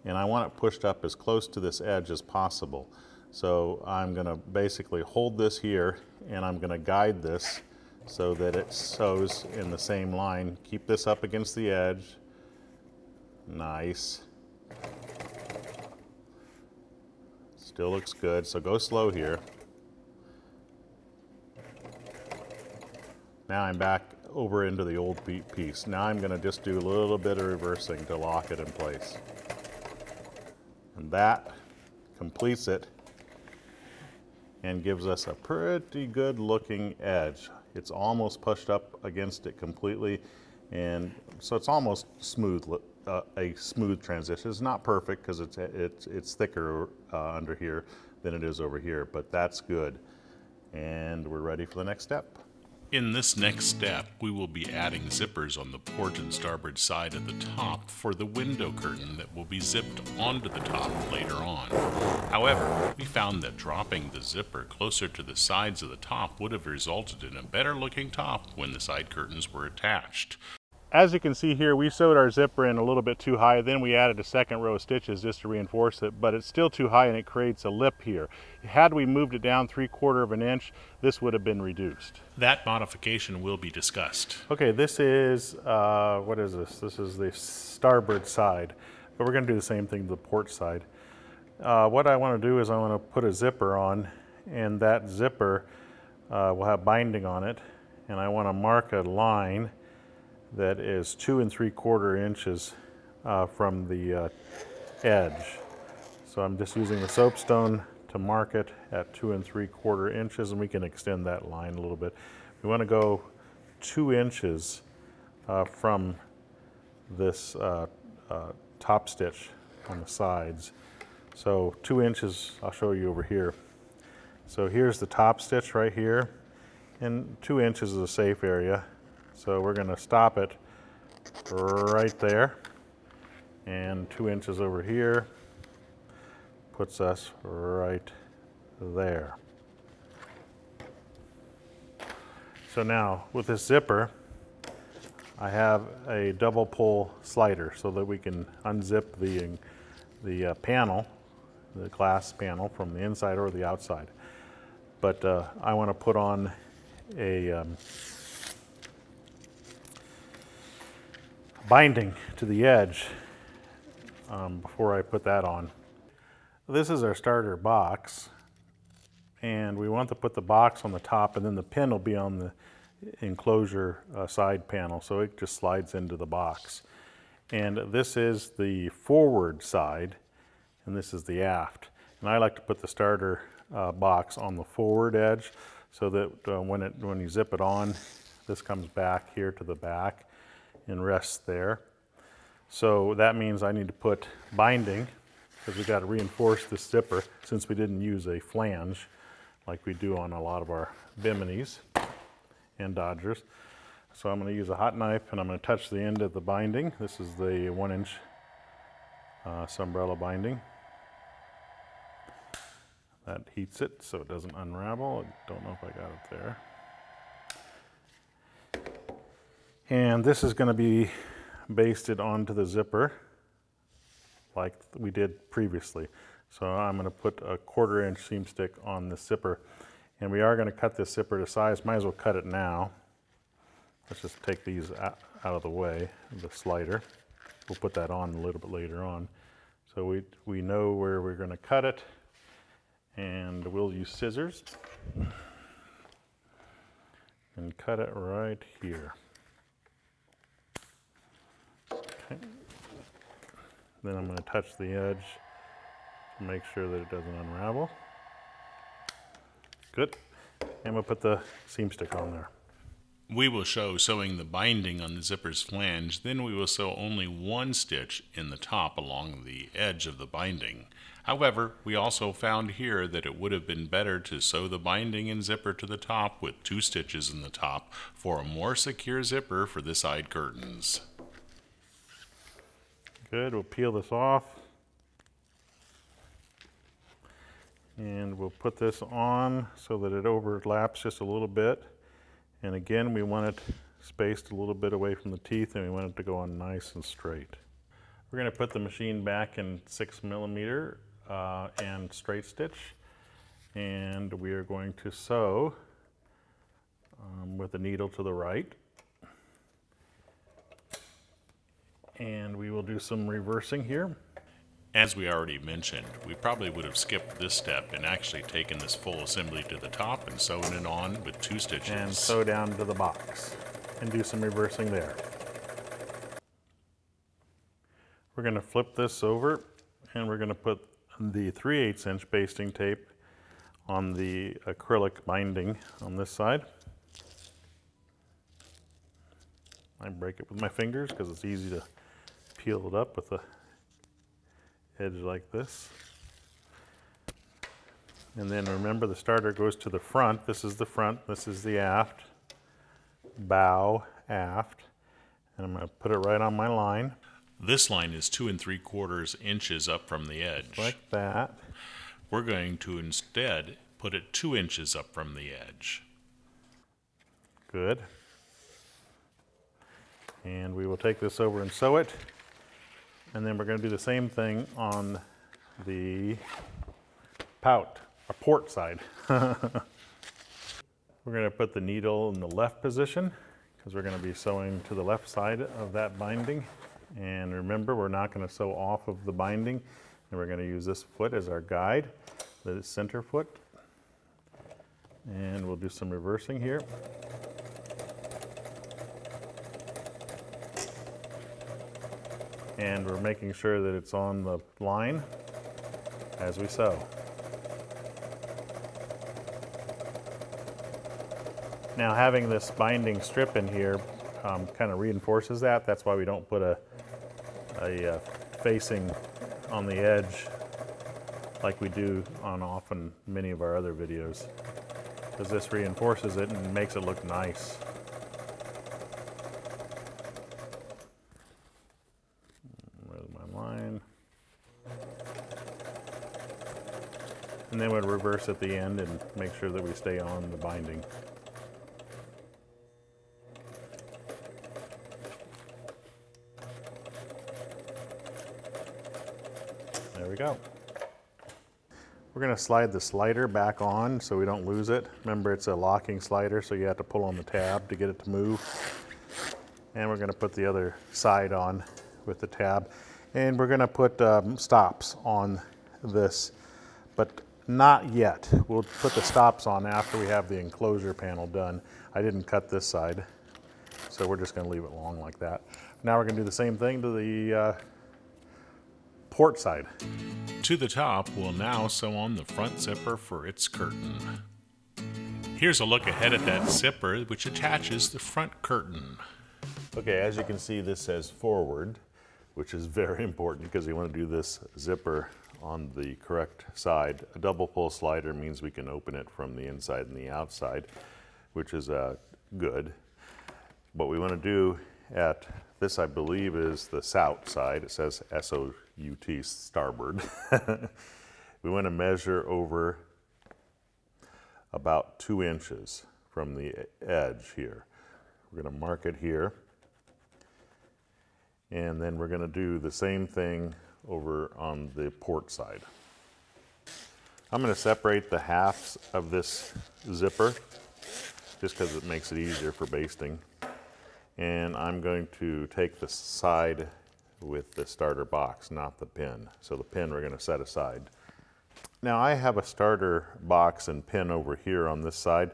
and I want it pushed up as close to this edge as possible. So I'm gonna basically hold this here, and I'm gonna guide this so that it sews in the same line. Keep this up against the edge. Nice. Still looks good, so go slow here. Now I'm back over into the old piece. Now I'm gonna just do a little bit of reversing to lock it in place. And that completes it and gives us a pretty good looking edge. It's almost pushed up against it completely and so it's almost smooth, uh, a smooth transition. It's not perfect because it's, it's, it's thicker uh, under here than it is over here, but that's good. And we're ready for the next step. In this next step, we will be adding zippers on the port and starboard side at the top for the window curtain that will be zipped onto the top later on. However, we found that dropping the zipper closer to the sides of the top would have resulted in a better looking top when the side curtains were attached. As you can see here, we sewed our zipper in a little bit too high. Then we added a second row of stitches just to reinforce it, but it's still too high and it creates a lip here. Had we moved it down three quarter of an inch, this would have been reduced. That modification will be discussed. Okay, this is, uh, what is this? This is the starboard side, but we're gonna do the same thing to the port side. Uh, what I wanna do is I wanna put a zipper on and that zipper uh, will have binding on it and I wanna mark a line that is two and three quarter inches uh, from the uh, edge. So I'm just using the soapstone to mark it at two and three quarter inches and we can extend that line a little bit. We want to go two inches uh, from this uh, uh, top stitch on the sides. So two inches, I'll show you over here. So here's the top stitch right here and two inches is a safe area. So we're going to stop it right there. And two inches over here puts us right there. So now with this zipper, I have a double pull slider so that we can unzip the, the uh, panel, the glass panel from the inside or the outside. But uh, I want to put on a um, binding to the edge um, before I put that on. This is our starter box and we want to put the box on the top and then the pin will be on the enclosure uh, side panel so it just slides into the box. And this is the forward side and this is the aft. And I like to put the starter uh, box on the forward edge so that uh, when, it, when you zip it on, this comes back here to the back and rests there. So that means I need to put binding because we've got to reinforce this zipper since we didn't use a flange like we do on a lot of our Biminis and Dodgers. So I'm going to use a hot knife and I'm going to touch the end of the binding. This is the one inch uh, Sunbrella binding. That heats it so it doesn't unravel. I don't know if I got it there. And this is going to be basted onto the zipper like we did previously. So I'm going to put a quarter inch seam stick on the zipper. And we are going to cut this zipper to size. Might as well cut it now. Let's just take these out, of the way, the slider. We'll put that on a little bit later on. So we, we know where we're going to cut it. And we'll use scissors and cut it right here. Okay. Then I'm going to touch the edge to make sure that it doesn't unravel. Good. And we'll put the seam stick on there. We will show sewing the binding on the zipper's flange, then we will sew only one stitch in the top along the edge of the binding. However, we also found here that it would have been better to sew the binding and zipper to the top with two stitches in the top for a more secure zipper for the side curtains. Good, we'll peel this off. And we'll put this on so that it overlaps just a little bit. And again, we want it spaced a little bit away from the teeth and we want it to go on nice and straight. We're going to put the machine back in six millimeter uh, and straight stitch. And we are going to sew um, with the needle to the right. And we will do some reversing here. As we already mentioned, we probably would have skipped this step and actually taken this full assembly to the top and sewn it on with two stitches. And sew down to the box and do some reversing there. We're going to flip this over and we're going to put the 3 8 inch basting tape on the acrylic binding on this side. I break it with my fingers because it's easy to peel it up with the edge like this. And then remember the starter goes to the front. This is the front, this is the aft, bow, aft. And I'm going to put it right on my line. This line is two and three quarters inches up from the edge. Like that. We're going to instead put it two inches up from the edge. Good. And we will take this over and sew it. And then we're going to do the same thing on the pout, a port side. we're going to put the needle in the left position because we're going to be sewing to the left side of that binding. And remember, we're not going to sew off of the binding. And we're going to use this foot as our guide, the center foot. And we'll do some reversing here. And we're making sure that it's on the line as we sew. Now having this binding strip in here um, kind of reinforces that. That's why we don't put a, a uh, facing on the edge like we do on often many of our other videos because this reinforces it and makes it look nice. And then we'd reverse at the end and make sure that we stay on the binding. There we go. We're going to slide the slider back on so we don't lose it. Remember it's a locking slider so you have to pull on the tab to get it to move. And we're gonna put the other side on with the tab. And we're gonna put um, stops on this, but not yet. We'll put the stops on after we have the enclosure panel done. I didn't cut this side, so we're just gonna leave it long like that. Now we're gonna do the same thing to the uh, port side. To the top, we'll now sew on the front zipper for its curtain. Here's a look ahead at that zipper which attaches the front curtain. Okay, as you can see, this says forward, which is very important because you want to do this zipper on the correct side. A double pull slider means we can open it from the inside and the outside, which is uh, good. What we want to do at this, I believe, is the south side. It says S-O-U-T, starboard. we want to measure over about two inches from the edge here. We're going to mark it here. And then we're going to do the same thing over on the port side. I'm going to separate the halves of this zipper just because it makes it easier for basting. And I'm going to take the side with the starter box, not the pin. So the pin we're going to set aside. Now I have a starter box and pin over here on this side,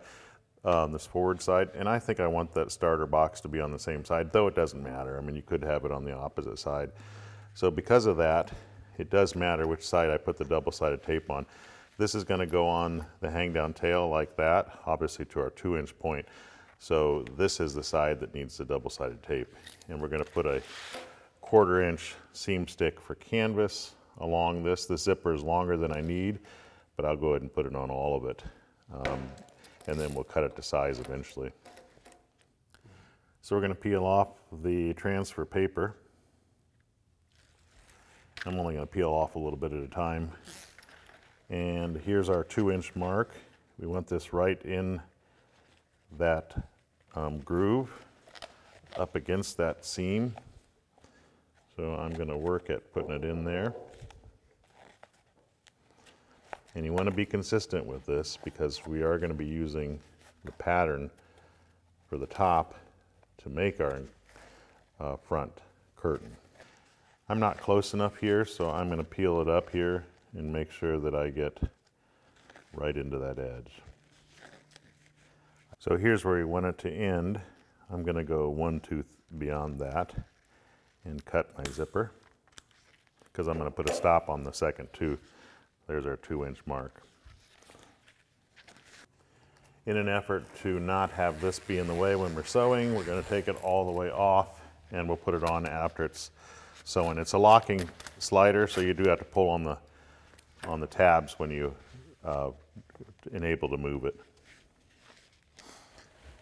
on this forward side, and I think I want that starter box to be on the same side, though it doesn't matter. I mean, you could have it on the opposite side. So because of that, it does matter which side I put the double-sided tape on. This is gonna go on the hang-down tail like that, obviously to our two-inch point. So this is the side that needs the double-sided tape. And we're gonna put a quarter-inch seam stick for canvas along this. The zipper is longer than I need, but I'll go ahead and put it on all of it. Um, and then we'll cut it to size eventually. So we're going to peel off the transfer paper. I'm only going to peel off a little bit at a time. And here's our two inch mark. We want this right in that um, groove up against that seam. So I'm going to work at putting it in there. And you want to be consistent with this because we are going to be using the pattern for the top to make our uh, front curtain. I'm not close enough here, so I'm going to peel it up here and make sure that I get right into that edge. So here's where we want it to end. I'm going to go one tooth beyond that and cut my zipper because I'm going to put a stop on the second tooth. There's our two inch mark. In an effort to not have this be in the way when we're sewing, we're gonna take it all the way off and we'll put it on after it's sewn. It's a locking slider, so you do have to pull on the, on the tabs when you uh, enable to move it.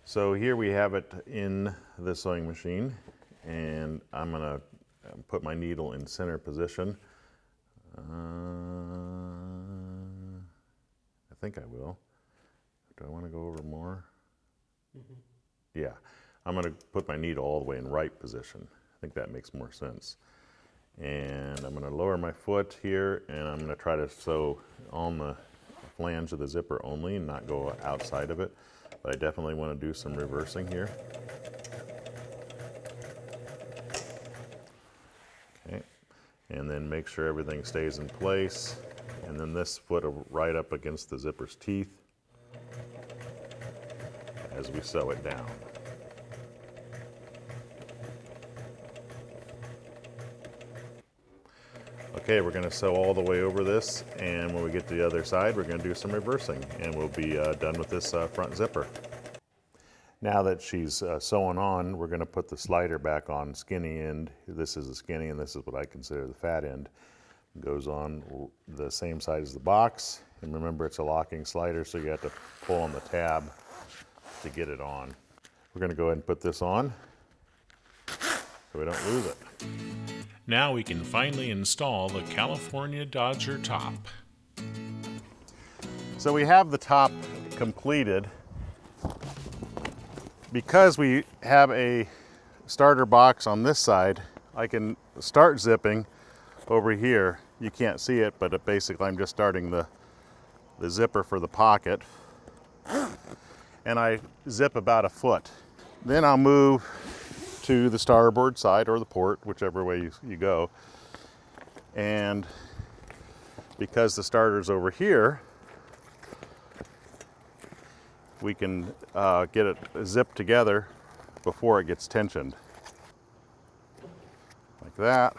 So here we have it in the sewing machine and I'm gonna put my needle in center position. Uh, I think I will. Do I want to go over more? Mm -hmm. Yeah, I'm going to put my needle all the way in right position. I think that makes more sense. And I'm going to lower my foot here and I'm going to try to sew on the flange of the zipper only and not go outside of it. But I definitely want to do some reversing here. Okay, and then make sure everything stays in place and then this foot right up against the zipper's teeth as we sew it down. Okay, we're going to sew all the way over this, and when we get to the other side, we're going to do some reversing, and we'll be uh, done with this uh, front zipper. Now that she's uh, sewing on, we're going to put the slider back on skinny end. This is the skinny, and this is what I consider the fat end goes on the same side as the box. And remember, it's a locking slider, so you have to pull on the tab to get it on. We're going to go ahead and put this on so we don't lose it. Now we can finally install the California Dodger top. So we have the top completed. Because we have a starter box on this side, I can start zipping over here you can't see it, but it basically I'm just starting the, the zipper for the pocket. And I zip about a foot. Then I'll move to the starboard side or the port, whichever way you, you go. And because the starter's over here, we can uh, get it zipped together before it gets tensioned. Like that.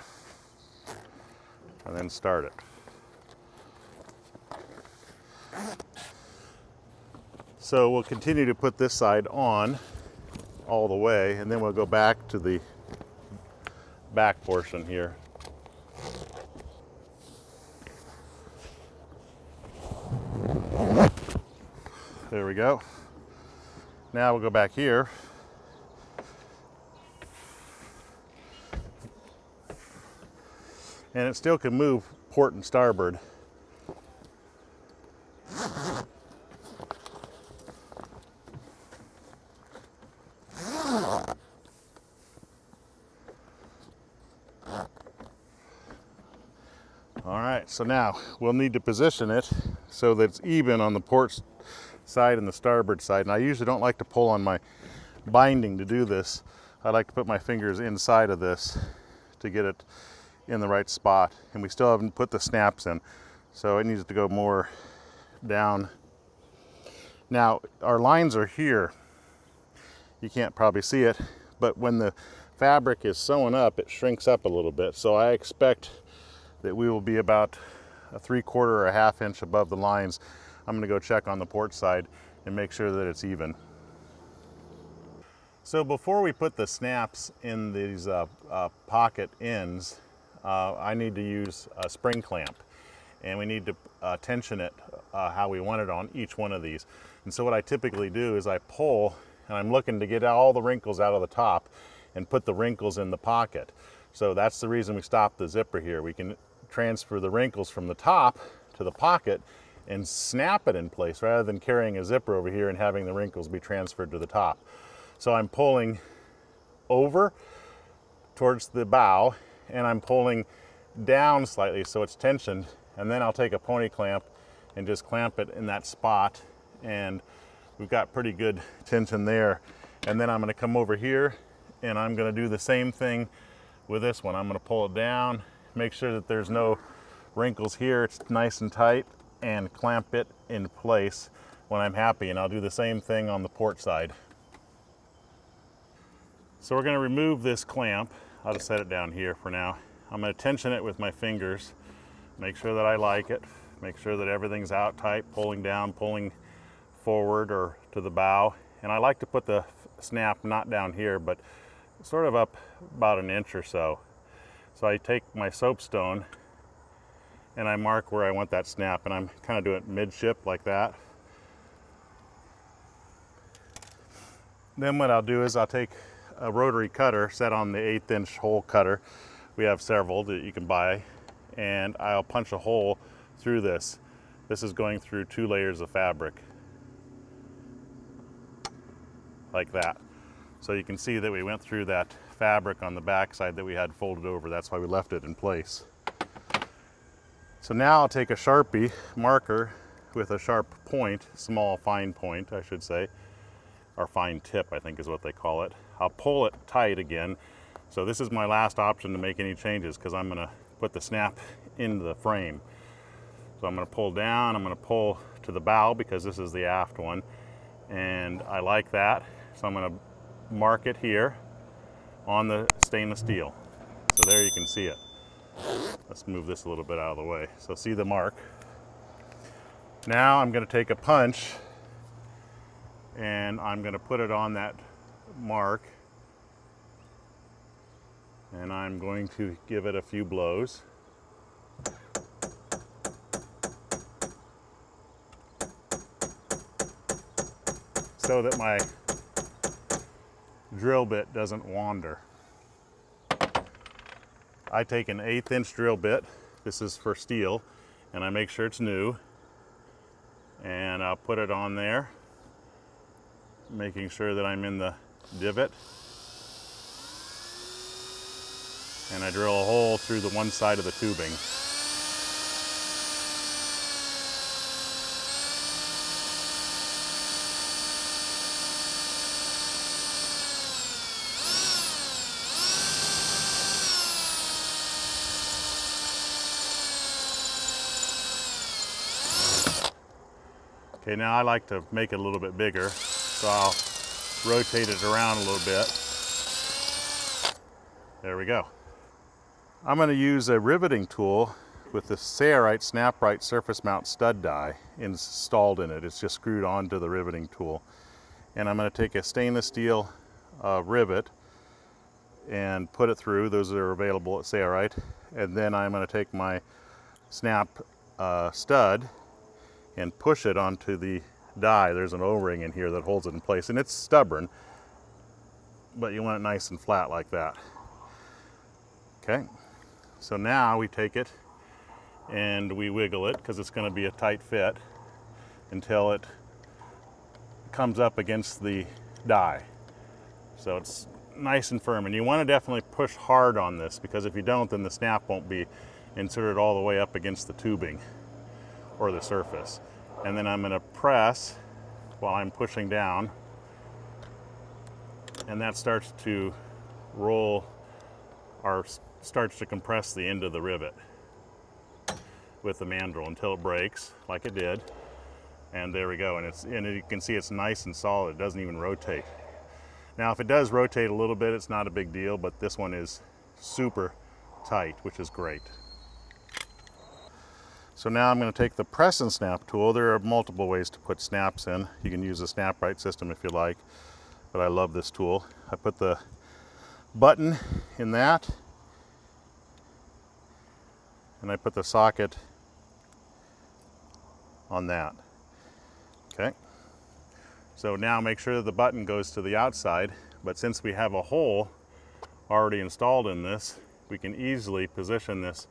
And then start it. So we'll continue to put this side on all the way and then we'll go back to the back portion here. There we go. Now we'll go back here. And it still can move port and starboard. All right, so now we'll need to position it so that it's even on the port side and the starboard side. And I usually don't like to pull on my binding to do this. I like to put my fingers inside of this to get it in the right spot. And we still haven't put the snaps in, so it needs to go more down. Now, our lines are here. You can't probably see it, but when the fabric is sewn up, it shrinks up a little bit. So I expect that we will be about a three quarter or a half inch above the lines. I'm gonna go check on the port side and make sure that it's even. So before we put the snaps in these uh, uh, pocket ends, uh, I need to use a spring clamp and we need to uh, tension it uh, how we want it on each one of these. And so what I typically do is I pull and I'm looking to get all the wrinkles out of the top and put the wrinkles in the pocket. So that's the reason we stopped the zipper here. We can transfer the wrinkles from the top to the pocket and snap it in place rather than carrying a zipper over here and having the wrinkles be transferred to the top. So I'm pulling over towards the bow and I'm pulling down slightly so it's tensioned and then I'll take a pony clamp and just clamp it in that spot and we've got pretty good tension there. And then I'm gonna come over here and I'm gonna do the same thing with this one. I'm gonna pull it down, make sure that there's no wrinkles here, it's nice and tight, and clamp it in place when I'm happy. And I'll do the same thing on the port side. So we're gonna remove this clamp. I'll just set it down here for now. I'm gonna tension it with my fingers, make sure that I like it, make sure that everything's out tight, pulling down, pulling forward or to the bow. And I like to put the snap not down here, but sort of up about an inch or so. So I take my soapstone and I mark where I want that snap and I'm kind of doing it midship like that. Then what I'll do is I'll take a rotary cutter set on the eighth inch hole cutter. We have several that you can buy and I'll punch a hole through this. This is going through two layers of fabric like that. So you can see that we went through that fabric on the backside that we had folded over. That's why we left it in place. So now I'll take a Sharpie marker with a sharp point, small fine point, I should say, or fine tip, I think is what they call it. I'll pull it tight again. So this is my last option to make any changes because I'm gonna put the snap into the frame. So I'm gonna pull down, I'm gonna pull to the bow because this is the aft one. And I like that. So I'm gonna mark it here on the stainless steel. So there you can see it. Let's move this a little bit out of the way. So see the mark. Now I'm gonna take a punch and I'm gonna put it on that mark and I'm going to give it a few blows. so that my drill bit doesn't wander. I take an eighth inch drill bit, this is for steel, and I make sure it's new. And I'll put it on there, making sure that I'm in the divot. And I drill a hole through the one side of the tubing. Okay, now I like to make it a little bit bigger, so I'll rotate it around a little bit. There we go. I'm going to use a riveting tool with the Sailrite Snaprite surface mount stud die installed in it. It's just screwed onto the riveting tool. And I'm going to take a stainless steel uh, rivet and put it through. Those are available at Sailrite. And then I'm going to take my snap uh, stud and push it onto the die. There's an O-ring in here that holds it in place. And it's stubborn, but you want it nice and flat like that. Okay, so now we take it and we wiggle it because it's going to be a tight fit until it comes up against the die. So it's nice and firm and you want to definitely push hard on this because if you don't then the snap won't be inserted all the way up against the tubing or the surface. And then I'm going to press while I'm pushing down. And that starts to roll or starts to compress the end of the rivet with the mandrel until it breaks like it did. And there we go and it's and you can see it's nice and solid it doesn't even rotate. Now if it does rotate a little bit it's not a big deal but this one is super tight which is great so now I'm going to take the press and snap tool there are multiple ways to put snaps in you can use a Snaprite system if you like but I love this tool I put the button in that and I put the socket on that. Okay. So now make sure that the button goes to the outside, but since we have a hole already installed in this, we can easily position this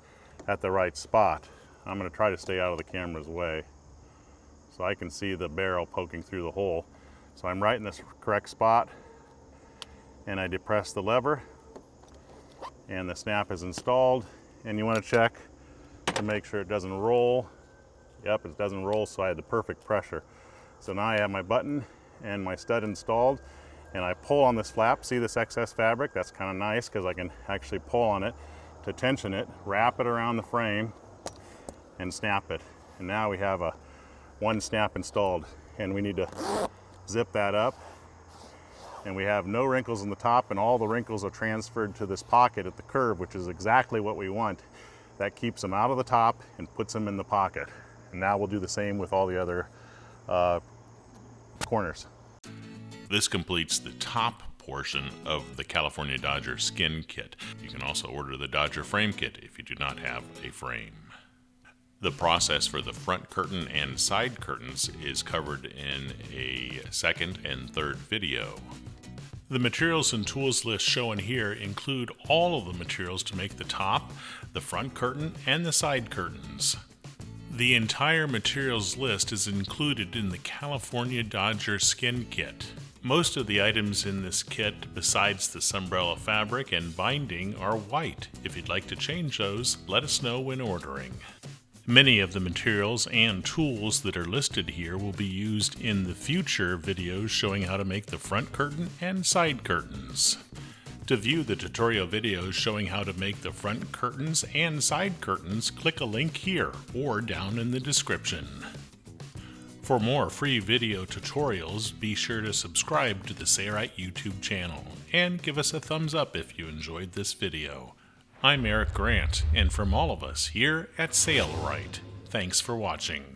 at the right spot. I'm going to try to stay out of the camera's way so I can see the barrel poking through the hole. So I'm right in this correct spot and I depress the lever and the snap is installed and you want to check to make sure it doesn't roll. Yep, it doesn't roll, so I had the perfect pressure. So now I have my button and my stud installed, and I pull on this flap. See this excess fabric? That's kind of nice because I can actually pull on it to tension it, wrap it around the frame, and snap it. And now we have a one snap installed, and we need to zip that up. And we have no wrinkles in the top, and all the wrinkles are transferred to this pocket at the curve, which is exactly what we want. That keeps them out of the top and puts them in the pocket. And now we'll do the same with all the other uh, corners. This completes the top portion of the California Dodger skin kit. You can also order the Dodger frame kit if you do not have a frame. The process for the front curtain and side curtains is covered in a second and third video. The materials and tools list shown here include all of the materials to make the top, the front curtain, and the side curtains. The entire materials list is included in the California Dodger Skin Kit. Most of the items in this kit, besides the Sunbrella fabric and binding, are white. If you'd like to change those, let us know when ordering. Many of the materials and tools that are listed here will be used in the future videos showing how to make the front curtain and side curtains. To view the tutorial videos showing how to make the front curtains and side curtains, click a link here or down in the description. For more free video tutorials, be sure to subscribe to the Sailrite YouTube channel and give us a thumbs up if you enjoyed this video. I'm Eric Grant, and from all of us here at Sailrite, thanks for watching.